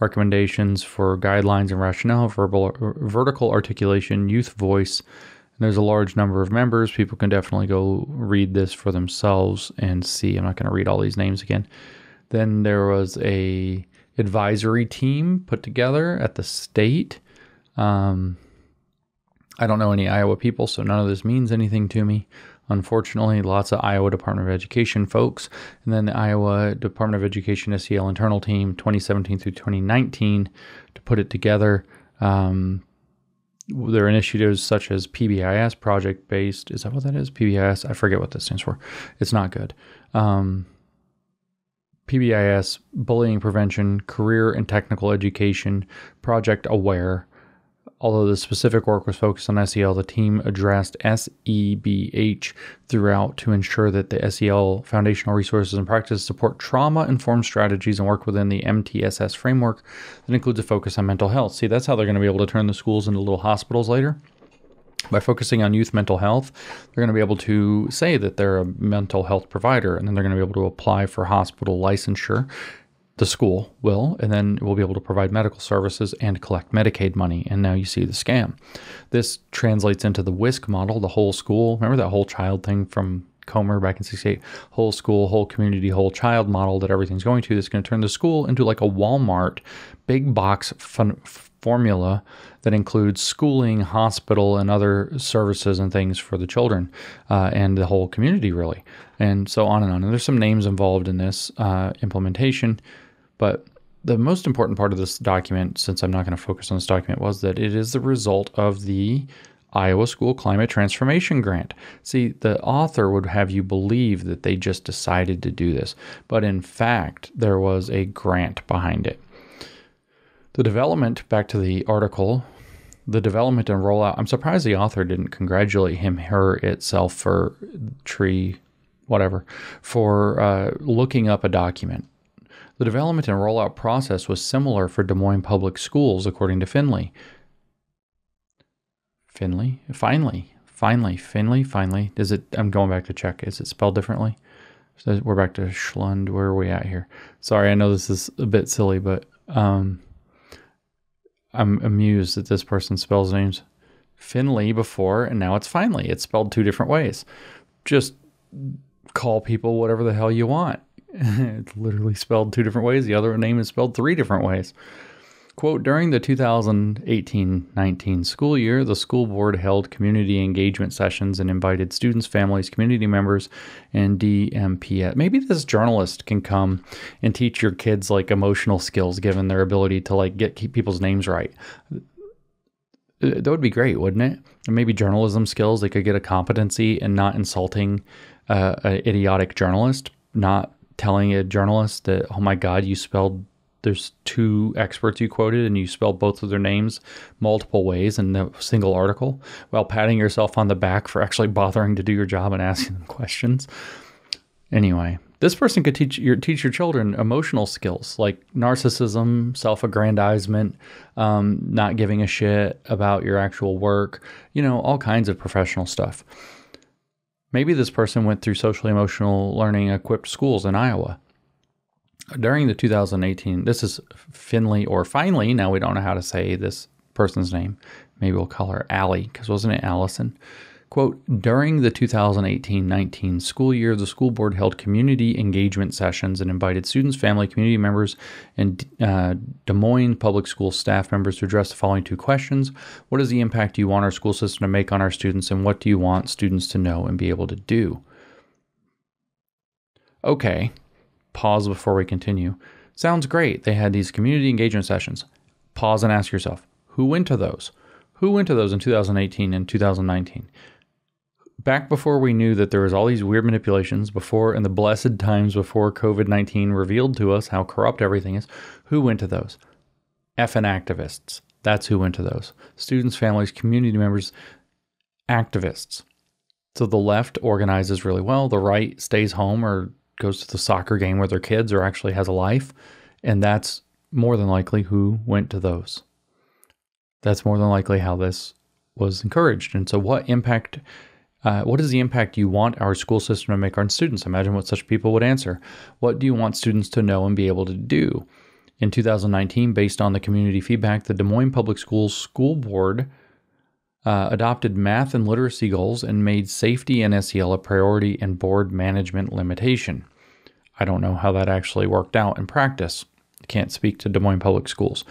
Recommendations for guidelines and rationale, verbal, vertical articulation, youth voice. And there's a large number of members. People can definitely go read this for themselves and see. I'm not going to read all these names again. Then there was a advisory team put together at the state. Um, I don't know any Iowa people, so none of this means anything to me. Unfortunately, lots of Iowa Department of Education folks, and then the Iowa Department of Education SEL internal team 2017 through 2019 to put it together. Um, there are initiatives such as PBIS, project based. Is that what that is? PBIS? I forget what that stands for. It's not good. Um, PBIS, bullying prevention, career and technical education, Project Aware. Although the specific work was focused on SEL, the team addressed SEBH throughout to ensure that the SEL foundational resources and practices support trauma informed strategies and work within the MTSS framework that includes a focus on mental health. See, that's how they're going to be able to turn the schools into little hospitals later by focusing on youth mental health, they're going to be able to say that they're a mental health provider, and then they're going to be able to apply for hospital licensure. The school will, and then we'll be able to provide medical services and collect Medicaid money. And now you see the scam. This translates into the WISC model, the whole school. Remember that whole child thing from Comer back in 68, whole school, whole community, whole child model that everything's going to. That's going to turn the school into like a Walmart big box fun, formula that includes schooling, hospital, and other services and things for the children uh, and the whole community, really. And so on and on. And there's some names involved in this uh, implementation, but the most important part of this document, since I'm not going to focus on this document, was that it is the result of the Iowa School Climate Transformation Grant. See, the author would have you believe that they just decided to do this, but in fact, there was a grant behind it. The development, back to the article, the development and rollout, I'm surprised the author didn't congratulate him, her, itself for tree, whatever, for uh, looking up a document. The development and rollout process was similar for Des Moines Public Schools, according to Finley. Finley? Finally. Finally. Finley? Finally. Is it? I'm going back to check. Is it spelled differently? So we're back to Schlund. Where are we at here? Sorry, I know this is a bit silly, but um, I'm amused that this person spells names Finley before, and now it's finally. It's spelled two different ways. Just call people whatever the hell you want. [LAUGHS] it's literally spelled two different ways. The other name is spelled three different ways. Quote During the 2018 19 school year, the school board held community engagement sessions and invited students, families, community members, and DMPS. Maybe this journalist can come and teach your kids like emotional skills given their ability to like get keep people's names right. Uh, that would be great, wouldn't it? And maybe journalism skills. They could get a competency in not insulting uh, an idiotic journalist, not telling a journalist that, oh my God, you spelled there's two experts you quoted and you spelled both of their names multiple ways in a single article while patting yourself on the back for actually bothering to do your job and asking them [LAUGHS] questions. Anyway, this person could teach your teach your children emotional skills like narcissism, self-aggrandizement, um, not giving a shit about your actual work, you know, all kinds of professional stuff. Maybe this person went through socially emotional learning equipped schools in Iowa during the 2018, this is Finley or finally, now we don't know how to say this person's name. Maybe we'll call her Allie, because wasn't it Allison? Quote During the 2018 19 school year, the school board held community engagement sessions and invited students, family, community members, and uh, Des Moines public school staff members to address the following two questions What is the impact you want our school system to make on our students, and what do you want students to know and be able to do? Okay, pause before we continue. Sounds great. They had these community engagement sessions. Pause and ask yourself who went to those? Who went to those in 2018 and 2019? Back before we knew that there was all these weird manipulations, before in the blessed times before COVID 19 revealed to us how corrupt everything is, who went to those? FN activists. That's who went to those. Students, families, community members, activists. So the left organizes really well, the right stays home or goes to the soccer game with their kids or actually has a life. And that's more than likely who went to those. That's more than likely how this was encouraged. And so, what impact? Uh, what is the impact you want our school system to make on students? Imagine what such people would answer. What do you want students to know and be able to do? In 2019, based on the community feedback, the Des Moines Public Schools School Board uh, adopted math and literacy goals and made safety and SEL a priority and board management limitation. I don't know how that actually worked out in practice. Can't speak to Des Moines Public Schools.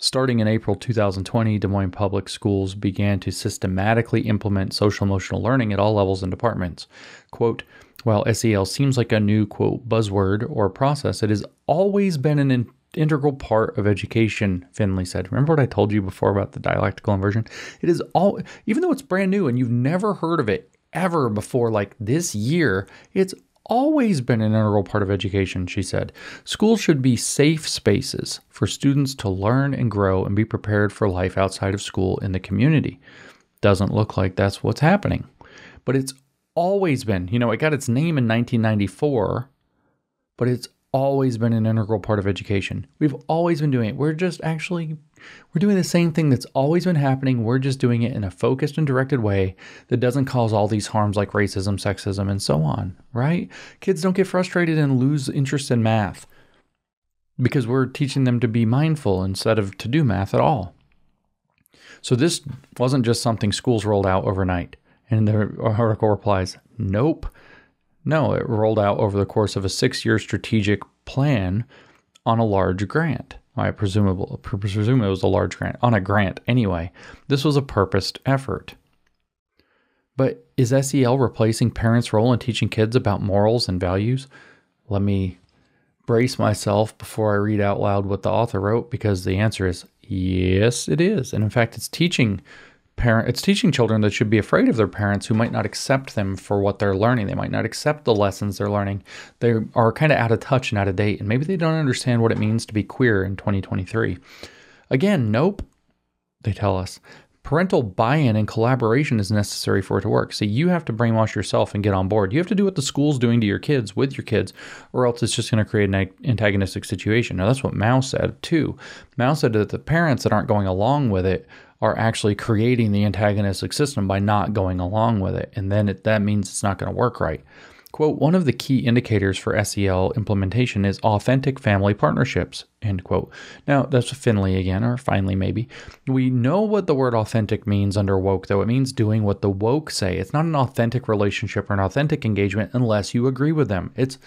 Starting in April 2020, Des Moines Public Schools began to systematically implement social emotional learning at all levels and departments. Quote, while SEL seems like a new, quote, buzzword or process, it has always been an integral part of education, Finley said. Remember what I told you before about the dialectical inversion? It is all, even though it's brand new and you've never heard of it ever before, like this year, it's always been an integral part of education, she said. Schools should be safe spaces for students to learn and grow and be prepared for life outside of school in the community. Doesn't look like that's what's happening. But it's always been, you know, it got its name in 1994, but it's always been an integral part of education. We've always been doing it. We're just actually we're doing the same thing that's always been happening. We're just doing it in a focused and directed way that doesn't cause all these harms like racism, sexism, and so on, right? Kids don't get frustrated and lose interest in math because we're teaching them to be mindful instead of to do math at all. So this wasn't just something schools rolled out overnight. And the article replies, nope. No, it rolled out over the course of a six year strategic plan on a large grant. I presume, presume it was a large grant, on a grant anyway. This was a purposed effort. But is SEL replacing parents' role in teaching kids about morals and values? Let me brace myself before I read out loud what the author wrote because the answer is yes, it is. And in fact, it's teaching parent it's teaching children that should be afraid of their parents who might not accept them for what they're learning. They might not accept the lessons they're learning. They are kind of out of touch and out of date and maybe they don't understand what it means to be queer in 2023. Again, nope. They tell us parental buy-in and collaboration is necessary for it to work. So you have to brainwash yourself and get on board. You have to do what the school's doing to your kids with your kids, or else it's just going to create an antagonistic situation. Now that's what Mao said too. Mao said that the parents that aren't going along with it are actually creating the antagonistic system by not going along with it, and then it, that means it's not going to work right. Quote, one of the key indicators for SEL implementation is authentic family partnerships, end quote. Now, that's Finley again, or finally maybe. We know what the word authentic means under woke, though. It means doing what the woke say. It's not an authentic relationship or an authentic engagement unless you agree with them. It's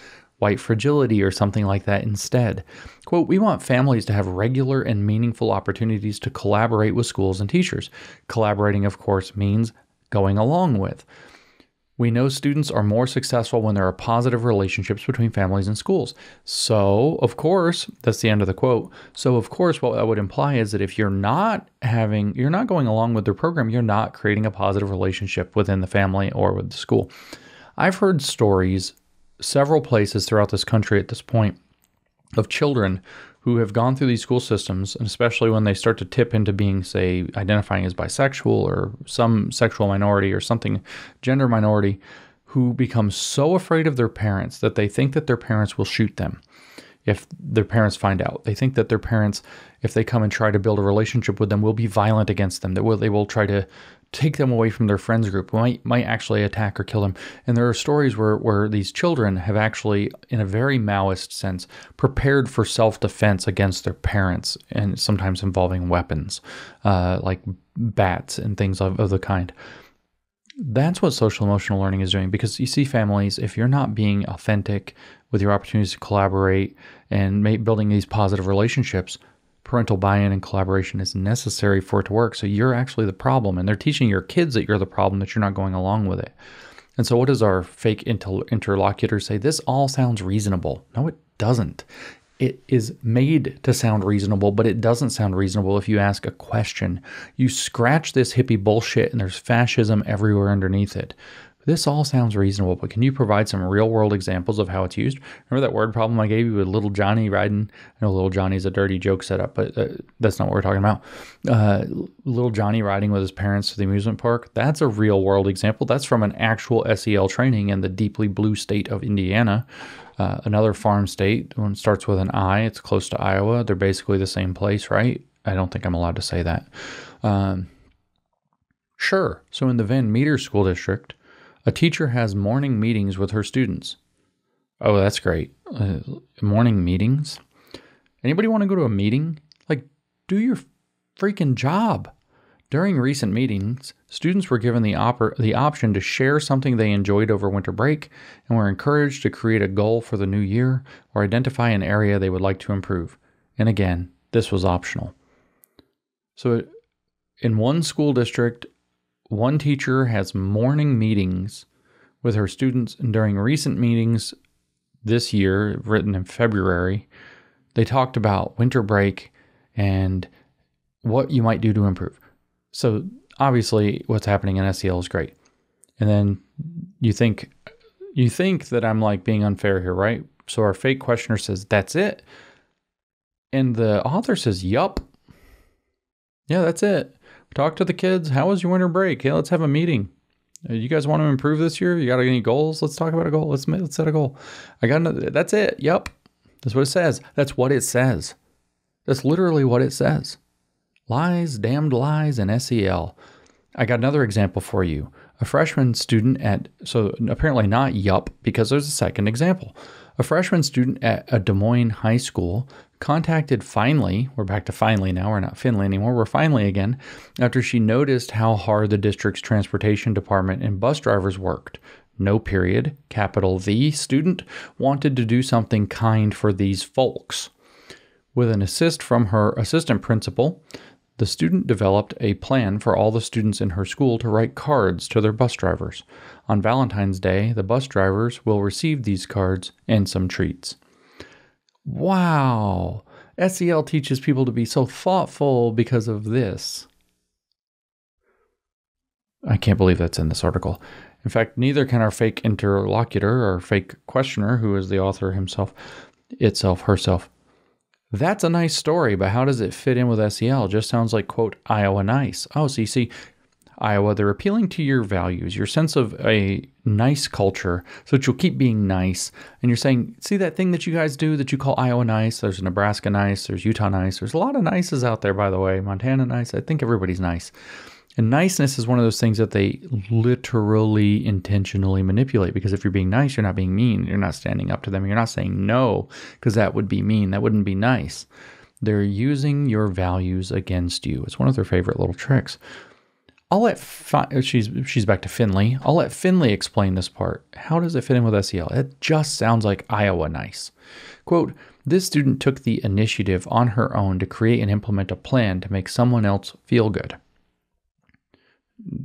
white fragility or something like that instead. Quote, we want families to have regular and meaningful opportunities to collaborate with schools and teachers. Collaborating, of course, means going along with. We know students are more successful when there are positive relationships between families and schools. So, of course, that's the end of the quote. So, of course, what that would imply is that if you're not having, you're not going along with their program, you're not creating a positive relationship within the family or with the school. I've heard stories several places throughout this country at this point of children who have gone through these school systems, and especially when they start to tip into being, say, identifying as bisexual or some sexual minority or something gender minority, who become so afraid of their parents that they think that their parents will shoot them if their parents find out. They think that their parents, if they come and try to build a relationship with them, will be violent against them. That will they will try to take them away from their friends group, might might actually attack or kill them. And there are stories where where these children have actually, in a very Maoist sense, prepared for self defense against their parents, and sometimes involving weapons, uh, like bats and things of, of the kind. That's what social emotional learning is doing because you see families, if you're not being authentic with your opportunities to collaborate and make, building these positive relationships, parental buy-in and collaboration is necessary for it to work. So you're actually the problem, and they're teaching your kids that you're the problem that you're not going along with it. And so, what does our fake inter- interlocutor say? This all sounds reasonable. No, it doesn't. It is made to sound reasonable, but it doesn't sound reasonable if you ask a question. You scratch this hippie bullshit, and there's fascism everywhere underneath it. This all sounds reasonable, but can you provide some real world examples of how it's used? Remember that word problem I gave you with little Johnny riding? I know little Johnny's a dirty joke setup, but uh, that's not what we're talking about. Uh, little Johnny riding with his parents to the amusement park. That's a real world example. That's from an actual SEL training in the deeply blue state of Indiana. Uh, another farm state, one starts with an I, it's close to Iowa. They're basically the same place, right? I don't think I'm allowed to say that. Um, sure. So in the Van Meter School District, a teacher has morning meetings with her students. Oh, that's great. Uh, morning meetings? Anybody want to go to a meeting? Like, do your freaking job. During recent meetings, students were given the, op- the option to share something they enjoyed over winter break and were encouraged to create a goal for the new year or identify an area they would like to improve. And again, this was optional. So, in one school district, one teacher has morning meetings with her students, and during recent meetings this year, written in February, they talked about winter break and what you might do to improve. So, obviously, what's happening in SEL is great. And then you think you think that I'm like being unfair here, right? So our fake questioner says, "That's it." And the author says, "Yup." Yeah, that's it. Talk to the kids. How was your winter break? Hey, let's have a meeting. Uh, you guys want to improve this year? You got any goals? Let's talk about a goal. Let's let's set a goal. I got another, that's it. Yep. That's what it says. That's what it says. That's literally what it says. Lies, damned lies, and SEL. I got another example for you. A freshman student at, so apparently not yup, because there's a second example. A freshman student at a Des Moines high school contacted Finally, we're back to Finally now, we're not Finley anymore, we're Finally again, after she noticed how hard the district's transportation department and bus drivers worked no period, capital The student wanted to do something kind for these folks. With an assist from her assistant principal, the student developed a plan for all the students in her school to write cards to their bus drivers. On Valentine's Day, the bus drivers will receive these cards and some treats. Wow! SEL teaches people to be so thoughtful because of this. I can't believe that's in this article. In fact, neither can our fake interlocutor or fake questioner, who is the author himself, itself, herself. That's a nice story, but how does it fit in with SEL? Just sounds like, quote, Iowa nice. Oh, so you see, Iowa, they're appealing to your values, your sense of a nice culture, so that you'll keep being nice. And you're saying, see that thing that you guys do that you call Iowa nice? There's Nebraska nice, there's Utah nice, there's a lot of nices out there, by the way. Montana nice. I think everybody's nice. And niceness is one of those things that they literally intentionally manipulate because if you're being nice, you're not being mean. You're not standing up to them. You're not saying no because that would be mean. That wouldn't be nice. They're using your values against you. It's one of their favorite little tricks. I'll let Fi- she's she's back to Finley. I'll let Finley explain this part. How does it fit in with SEL? It just sounds like Iowa nice. Quote, this student took the initiative on her own to create and implement a plan to make someone else feel good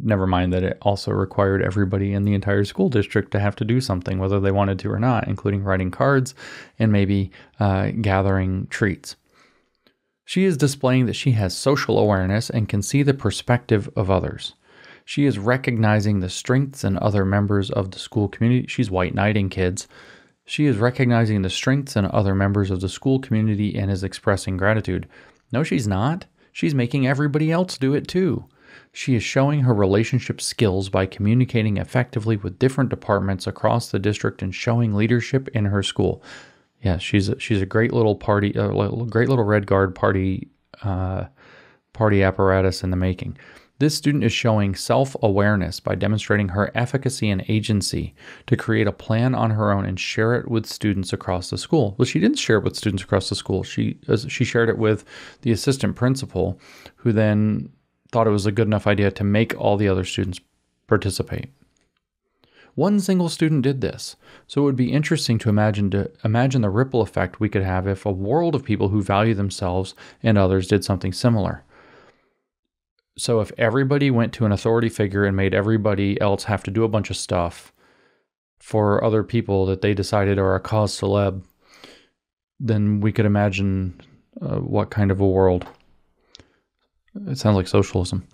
never mind that it also required everybody in the entire school district to have to do something, whether they wanted to or not, including writing cards and maybe uh, gathering treats. She is displaying that she has social awareness and can see the perspective of others. She is recognizing the strengths in other members of the school community. She's white knighting kids. She is recognizing the strengths in other members of the school community and is expressing gratitude. No, she's not. She's making everybody else do it too. She is showing her relationship skills by communicating effectively with different departments across the district and showing leadership in her school. Yeah, she's a, she's a great little party, a uh, great little Red Guard party, uh, party apparatus in the making. This student is showing self awareness by demonstrating her efficacy and agency to create a plan on her own and share it with students across the school. Well, she didn't share it with students across the school. She she shared it with the assistant principal, who then thought it was a good enough idea to make all the other students participate. One single student did this, so it would be interesting to imagine to imagine the ripple effect we could have if a world of people who value themselves and others did something similar. So if everybody went to an authority figure and made everybody else have to do a bunch of stuff for other people that they decided are a cause celeb, then we could imagine uh, what kind of a world it sounds like socialism.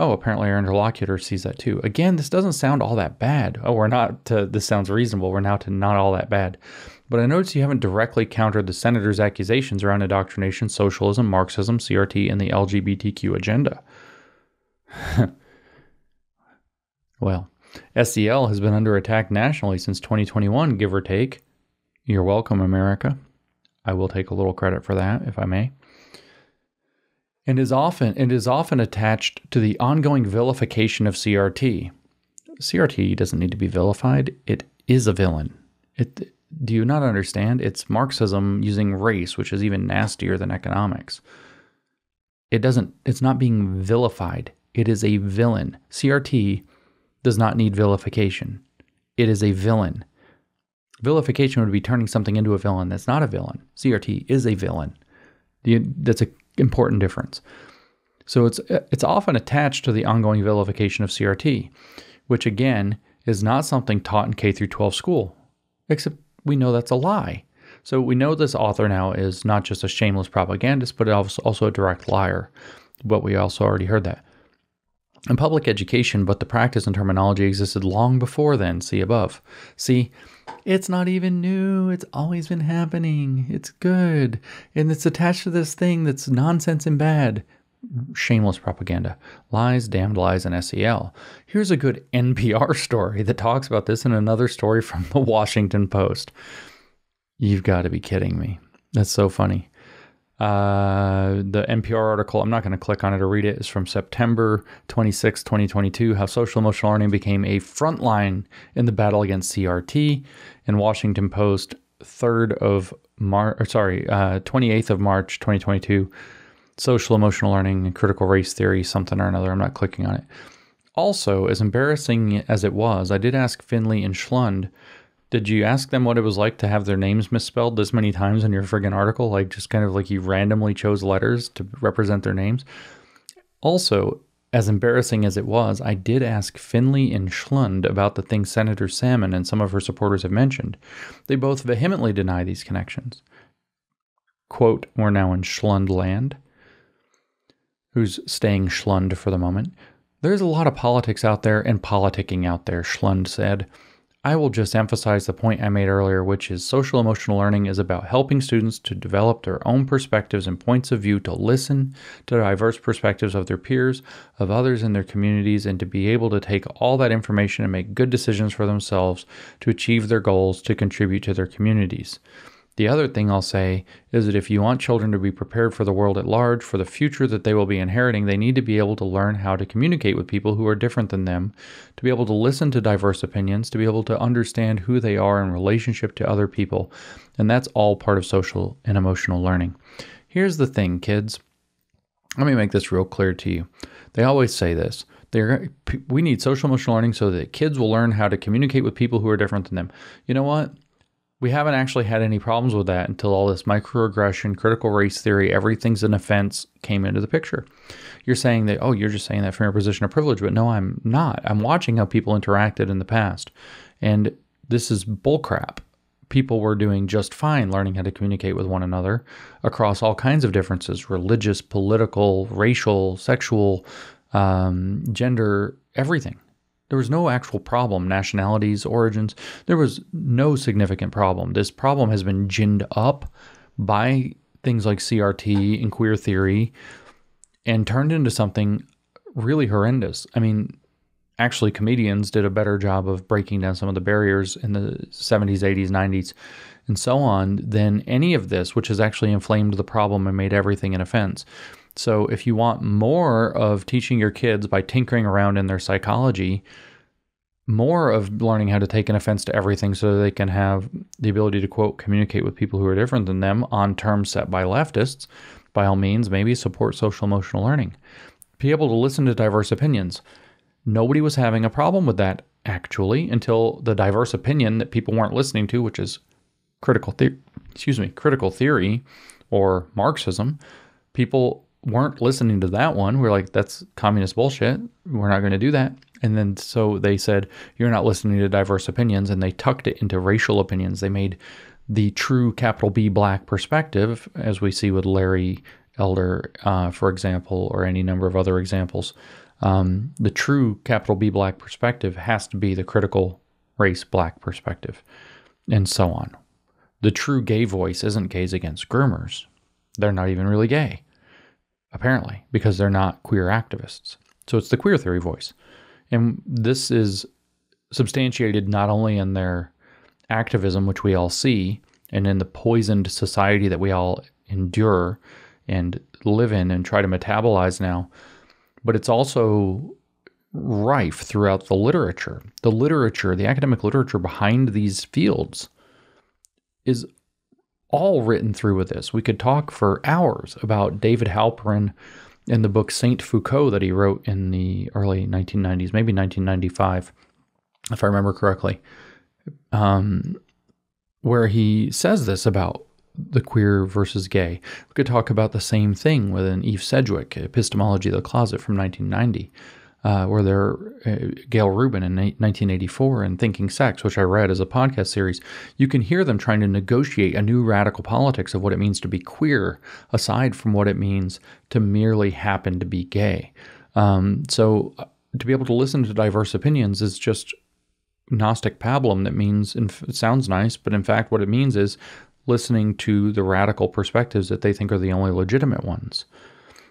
Oh, apparently our interlocutor sees that too. Again, this doesn't sound all that bad. Oh, we're not to, this sounds reasonable. We're now to not all that bad. But I notice you haven't directly countered the senator's accusations around indoctrination, socialism, Marxism, CRT, and the LGBTQ agenda. [LAUGHS] well, SEL has been under attack nationally since 2021, give or take. You're welcome, America. I will take a little credit for that, if I may and is often it is often attached to the ongoing vilification of CRT. CRT doesn't need to be vilified; it is a villain. It do you not understand? It's Marxism using race, which is even nastier than economics. It doesn't. It's not being vilified. It is a villain. CRT does not need vilification. It is a villain. Vilification would be turning something into a villain that's not a villain. CRT is a villain. That's a important difference. So it's it's often attached to the ongoing vilification of CRT, which again is not something taught in K through 12 school. Except we know that's a lie. So we know this author now is not just a shameless propagandist, but also a direct liar. But we also already heard that. In public education, but the practice and terminology existed long before then, see above. See, it's not even new. It's always been happening. It's good. And it's attached to this thing that's nonsense and bad. Shameless propaganda. Lies, damned lies, and SEL. Here's a good NPR story that talks about this and another story from the Washington Post. You've got to be kidding me. That's so funny. Uh, the NPR article, I'm not going to click on it or read it, is from September 26, 2022. How social emotional learning became a front line in the battle against CRT. In Washington Post, 3rd of March, sorry, uh, 28th of March, 2022. Social emotional learning and critical race theory, something or another. I'm not clicking on it. Also, as embarrassing as it was, I did ask Finley and Schlund, did you ask them what it was like to have their names misspelled this many times in your friggin' article? Like, just kind of like you randomly chose letters to represent their names? Also, as embarrassing as it was, I did ask Finley and Schlund about the things Senator Salmon and some of her supporters have mentioned. They both vehemently deny these connections. Quote, we're now in Schlund land. Who's staying Schlund for the moment? There's a lot of politics out there and politicking out there, Schlund said. I will just emphasize the point I made earlier, which is social emotional learning is about helping students to develop their own perspectives and points of view, to listen to diverse perspectives of their peers, of others in their communities, and to be able to take all that information and make good decisions for themselves to achieve their goals to contribute to their communities. The other thing I'll say is that if you want children to be prepared for the world at large, for the future that they will be inheriting, they need to be able to learn how to communicate with people who are different than them, to be able to listen to diverse opinions, to be able to understand who they are in relationship to other people. And that's all part of social and emotional learning. Here's the thing, kids. Let me make this real clear to you. They always say this. They're, we need social emotional learning so that kids will learn how to communicate with people who are different than them. You know what? We haven't actually had any problems with that until all this microaggression, critical race theory, everything's an offense came into the picture. You're saying that, oh, you're just saying that from your position of privilege, but no, I'm not. I'm watching how people interacted in the past. And this is bullcrap. People were doing just fine learning how to communicate with one another across all kinds of differences religious, political, racial, sexual, um, gender, everything. There was no actual problem, nationalities, origins. There was no significant problem. This problem has been ginned up by things like CRT and queer theory and turned into something really horrendous. I mean, actually, comedians did a better job of breaking down some of the barriers in the 70s, 80s, 90s, and so on than any of this, which has actually inflamed the problem and made everything an offense. So if you want more of teaching your kids by tinkering around in their psychology, more of learning how to take an offense to everything so they can have the ability to quote communicate with people who are different than them on terms set by leftists, by all means, maybe support social emotional learning. Be able to listen to diverse opinions. Nobody was having a problem with that actually until the diverse opinion that people weren't listening to, which is critical theory, excuse me, critical theory or Marxism. People weren't listening to that one. We're like, that's communist bullshit. We're not going to do that. And then so they said, you're not listening to diverse opinions. And they tucked it into racial opinions. They made the true capital B black perspective, as we see with Larry Elder, uh, for example, or any number of other examples. Um, the true capital B black perspective has to be the critical race black perspective, and so on. The true gay voice isn't gays against groomers. They're not even really gay apparently, because they're not queer activists. So it's the queer theory voice. And this is substantiated not only in their activism, which we all see, and in the poisoned society that we all endure and live in and try to metabolize now, but it's also rife throughout the literature. The literature, the academic literature behind these fields is all written through with this. We could talk for hours about David Halperin and the book Saint Foucault that he wrote in the early 1990s, maybe 1995, if I remember correctly, um, where he says this about the queer versus gay. We could talk about the same thing with an Eve Sedgwick, Epistemology of the Closet from 1990 uh, where uh, Gayle Rubin in 1984 and Thinking Sex, which I read as a podcast series, you can hear them trying to negotiate a new radical politics of what it means to be queer, aside from what it means to merely happen to be gay. Um, so uh, to be able to listen to diverse opinions is just Gnostic pablum that means, it sounds nice, but in fact, what it means is listening to the radical perspectives that they think are the only legitimate ones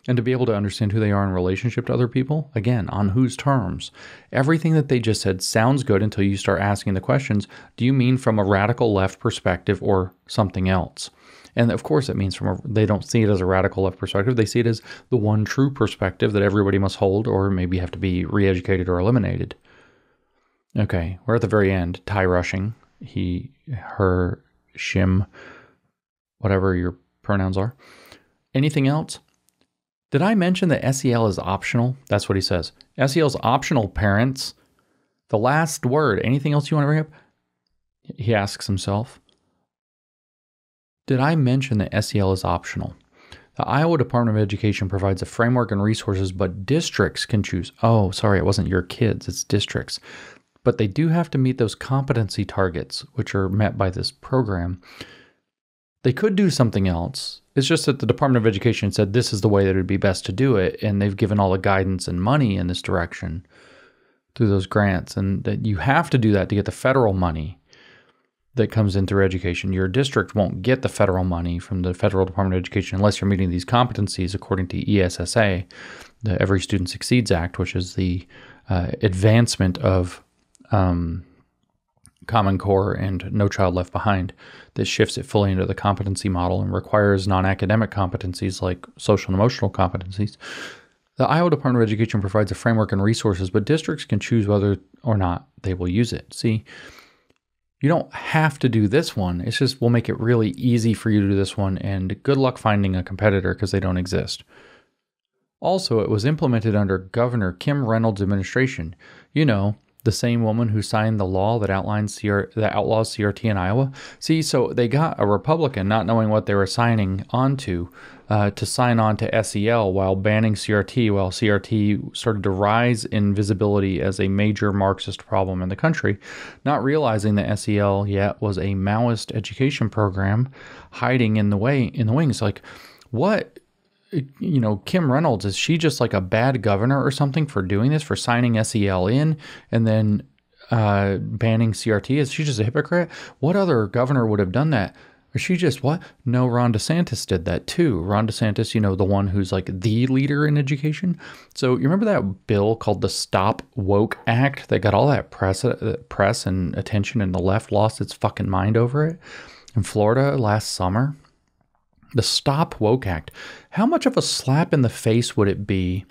and to be able to understand who they are in relationship to other people, again, on whose terms. Everything that they just said sounds good until you start asking the questions do you mean from a radical left perspective or something else? And of course, it means from a, they don't see it as a radical left perspective. They see it as the one true perspective that everybody must hold, or maybe have to be re-educated or eliminated. Okay, we're at the very end. Ty Rushing. He, her, shim, whatever your pronouns are. Anything else? Did I mention that SEL is optional? That's what he says. SEL is optional, parents. The last word. Anything else you want to bring up? He asks himself. Did I mention that SEL is optional? The Iowa Department of Education provides a framework and resources, but districts can choose. Oh, sorry, it wasn't your kids, it's districts. But they do have to meet those competency targets, which are met by this program. They could do something else. It's just that the Department of Education said this is the way that it would be best to do it, and they've given all the guidance and money in this direction through those grants, and that you have to do that to get the federal money that comes in through education. Your district won't get the federal money from the federal Department of Education unless you're meeting these competencies according to ESSA, the Every Student Succeeds Act, which is the uh, advancement of um, Common Core and No Child Left Behind that shifts it fully into the competency model and requires non academic competencies like social and emotional competencies. The Iowa Department of Education provides a framework and resources, but districts can choose whether or not they will use it. See, you don't have to do this one. It's just we'll make it really easy for you to do this one, and good luck finding a competitor because they don't exist. Also, it was implemented under Governor Kim Reynolds' administration. You know, the same woman who signed the law that outlines CR, that outlaws CRT in Iowa. See, so they got a Republican not knowing what they were signing onto uh, to sign on to SEL while banning CRT, while CRT started to rise in visibility as a major Marxist problem in the country, not realizing that SEL yet was a Maoist education program hiding in the way in the wings. Like, what you know, Kim Reynolds, is she just like a bad governor or something for doing this, for signing SEL in and then uh, banning CRT? Is she just a hypocrite? What other governor would have done that? Or she just what? No, Ron DeSantis did that too. Ron DeSantis, you know, the one who's like the leader in education. So you remember that bill called the Stop Woke Act that got all that press, uh, press and attention, and the left lost its fucking mind over it in Florida last summer the Stop Woke Act. How much of a slap in the face would it be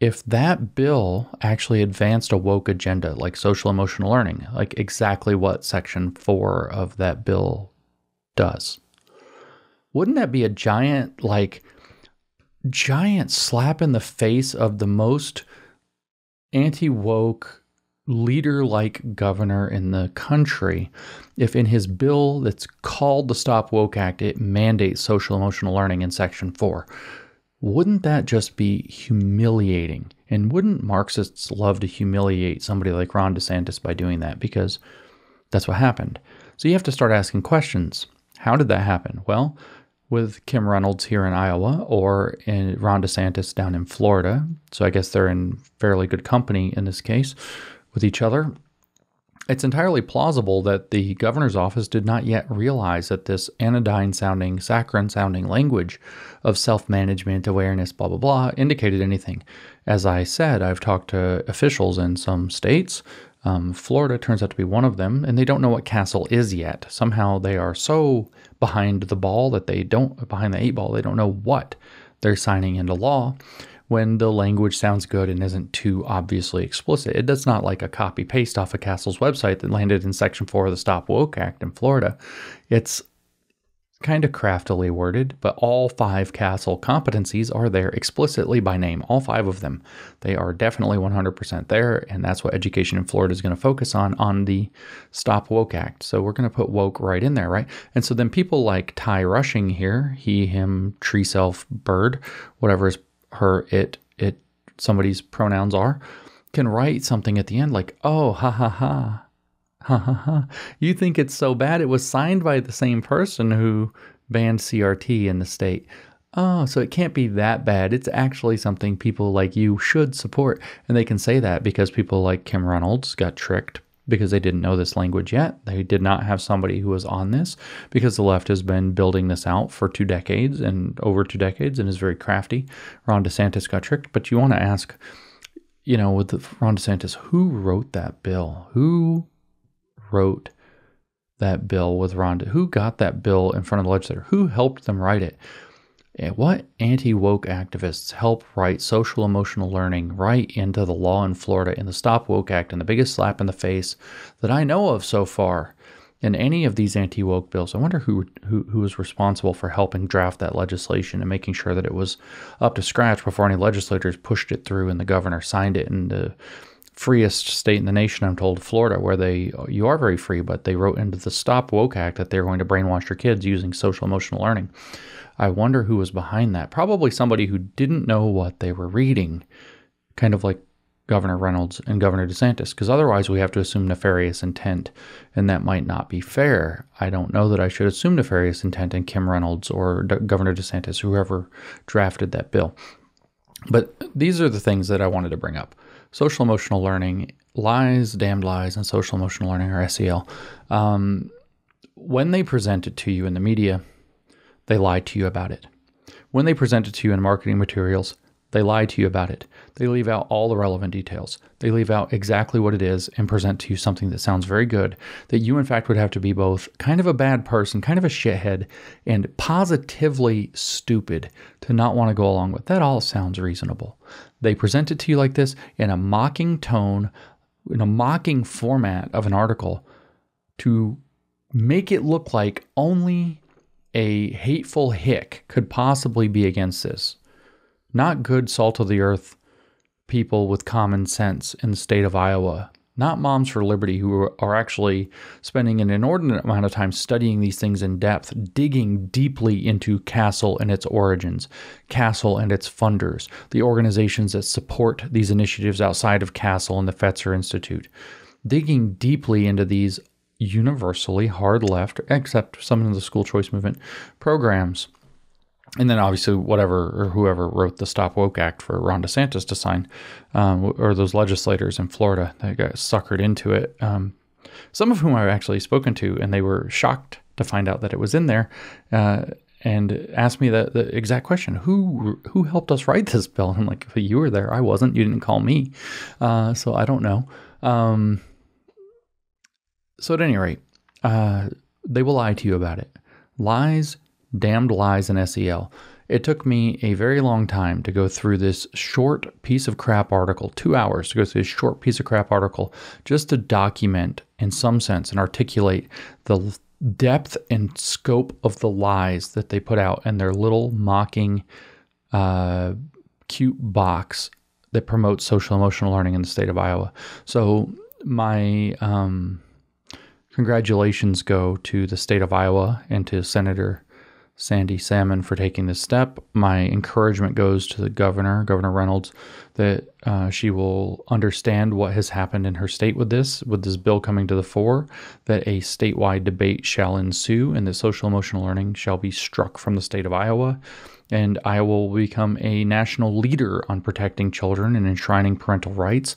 if that bill actually advanced a woke agenda like social emotional learning, like exactly what Section 4 of that bill does? Wouldn't that be a giant, like, giant slap in the face of the most anti woke leader like governor in the country if in his bill that's called the Stop Woke Act, it mandates social emotional learning in Section 4. Wouldn't that just be humiliating? And wouldn't Marxists love to humiliate somebody like Ron DeSantis by doing that? Because that's what happened. So you have to start asking questions. How did that happen? Well, with Kim Reynolds here in Iowa or in Ron DeSantis down in Florida. So I guess they're in fairly good company in this case with each other, it's entirely plausible that the governor's office did not yet realize that this anodyne sounding, saccharine sounding language of self management, awareness, blah, blah, blah, indicated anything. As I said, I've talked to officials in some states. Um, Florida turns out to be one of them, and they don't know what CASEL is yet. Somehow they are so behind the ball that they don't, behind the eight ball, they don't know what they're signing into law when the language sounds good and isn't too obviously explicit. It does not like a copy paste off of CASEL's website that landed in Section 4 of the Stop Woke Act in Florida. It's kind of craftily worded, but all five Castle competencies are there explicitly by name, all five of them. They are definitely 100% there, and that's what education in Florida is going to focus on on the Stop Woke Act. So we're going to put woke right in there, right? And so then people like Ty Rushing here, he, him, tree self, bird, whatever his her, it, it, somebody's pronouns are, can write something at the end like, oh, ha ha ha. Ha ha ha. You think it's so bad. It was signed by the same person who banned CRT in the state. Oh, so it can't be that bad. It's actually something people like you should support. And they can say that because people like Kim Reynolds got tricked because they didn't know this language yet. They did not have somebody who was on this because the left has been building this out for two decades and over two decades and is very crafty. Ron DeSantis got tricked, but you want to ask, you know, with the, Ron DeSantis, who wrote that bill? Who wrote that bill with Ron? Who got that bill in front of the legislature? Who helped them write it? Eh, what anti woke activists help write social emotional learning right into the law in Florida in the Stop Woke Act and the biggest slap in the face that I know of so far in any of these anti woke bills. I wonder who, who who was responsible for helping draft that legislation and making sure that it was up to scratch before any legislators pushed it through and the governor signed it. And the freest state in the nation, I'm told, Florida, where they you are very free, but they wrote into the Stop Woke Act that they're going to brainwash your kids using social emotional learning. I wonder who was behind that. Probably somebody who didn't know what they were reading, kind of like Governor Reynolds and Governor DeSantis, because otherwise we have to assume nefarious intent, and that might not be fair. I don't know that I should assume nefarious intent in Kim Reynolds or D- Governor DeSantis, whoever drafted that bill. But these are the things that I wanted to bring up social emotional learning, lies, damned lies, and social emotional learning, or SEL. Um, when they present it to you in the media, they lie to you about it. When they present it to you in marketing materials, they lie to you about it. They leave out all the relevant details. They leave out exactly what it is and present to you something that sounds very good, that you, in fact, would have to be both kind of a bad person, kind of a shithead, and positively stupid to not want to go along with. That all sounds reasonable. They present it to you like this in a mocking tone, in a mocking format of an article to make it look like only a hateful hick could possibly be against this. Not good salt of the earth people with common sense in the state of Iowa, not Moms for Liberty, who are actually spending an inordinate amount of time studying these things in depth, digging deeply into CASEL and its origins, CASEL and its funders, the organizations that support these initiatives outside of CASEL and the Fetzer Institute, digging deeply into these universally hard left, except some of the school choice movement programs and then obviously whatever or whoever wrote the Stop Woke Act for Ron DeSantis to sign, um, or those legislators in Florida that got suckered into it. Um, some of whom I've actually spoken to, and they were shocked to find out that it was in there, uh, and asked me the, exact question: Who who helped us write this bill? And I'm like, you were there. I wasn't. You didn't call me, uh, so I don't know. Um, so at any rate, uh, they will lie to you about it. Lies Damned Lies in SEL. It took me a very long time to go through this short piece of crap article, two hours to go through this short piece of crap article, just to document, in some sense, and articulate the depth and scope of the lies that they put out in their little mocking, uh, cute box that promotes social emotional learning in the state of Iowa. So, my um, congratulations go to the state of Iowa and to Senator Sandy Salmon for taking this step. My encouragement goes to the governor, Governor Reynolds, that uh, she will understand what has happened in her state with this, with this bill coming to the fore, that a statewide debate shall ensue and that social emotional learning shall be struck from the state of Iowa. And Iowa will become a national leader on protecting children and enshrining parental rights.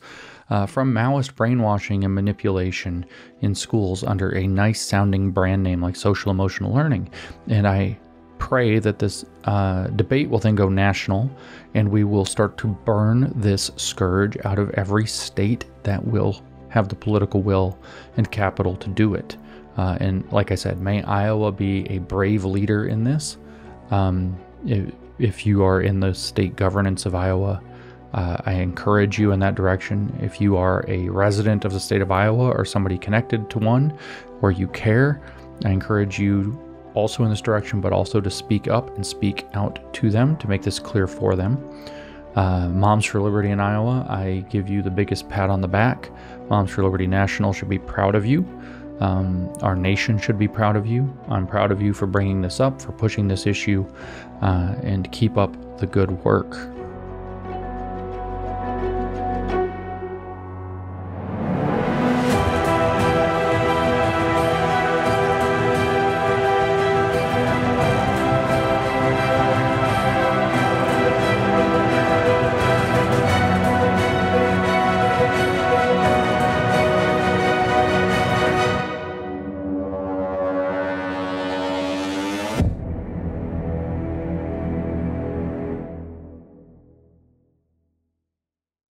Uh, from Maoist brainwashing and manipulation in schools under a nice sounding brand name like social emotional learning. And I pray that this uh, debate will then go national and we will start to burn this scourge out of every state that will have the political will and capital to do it. Uh, and like I said, may Iowa be a brave leader in this. Um, if, if, you are in the state governance of Iowa, uh, I encourage you in that direction. If you are a resident of the state of Iowa or somebody connected to one or you care, I encourage you also in this direction, but also to speak up and speak out to them to make this clear for them. Uh, Moms for Liberty in Iowa, I give you the biggest pat on the back. Moms for Liberty National should be proud of you. Um, our nation should be proud of you. I'm proud of you for bringing this up, for pushing this issue, uh, and keep up the good work.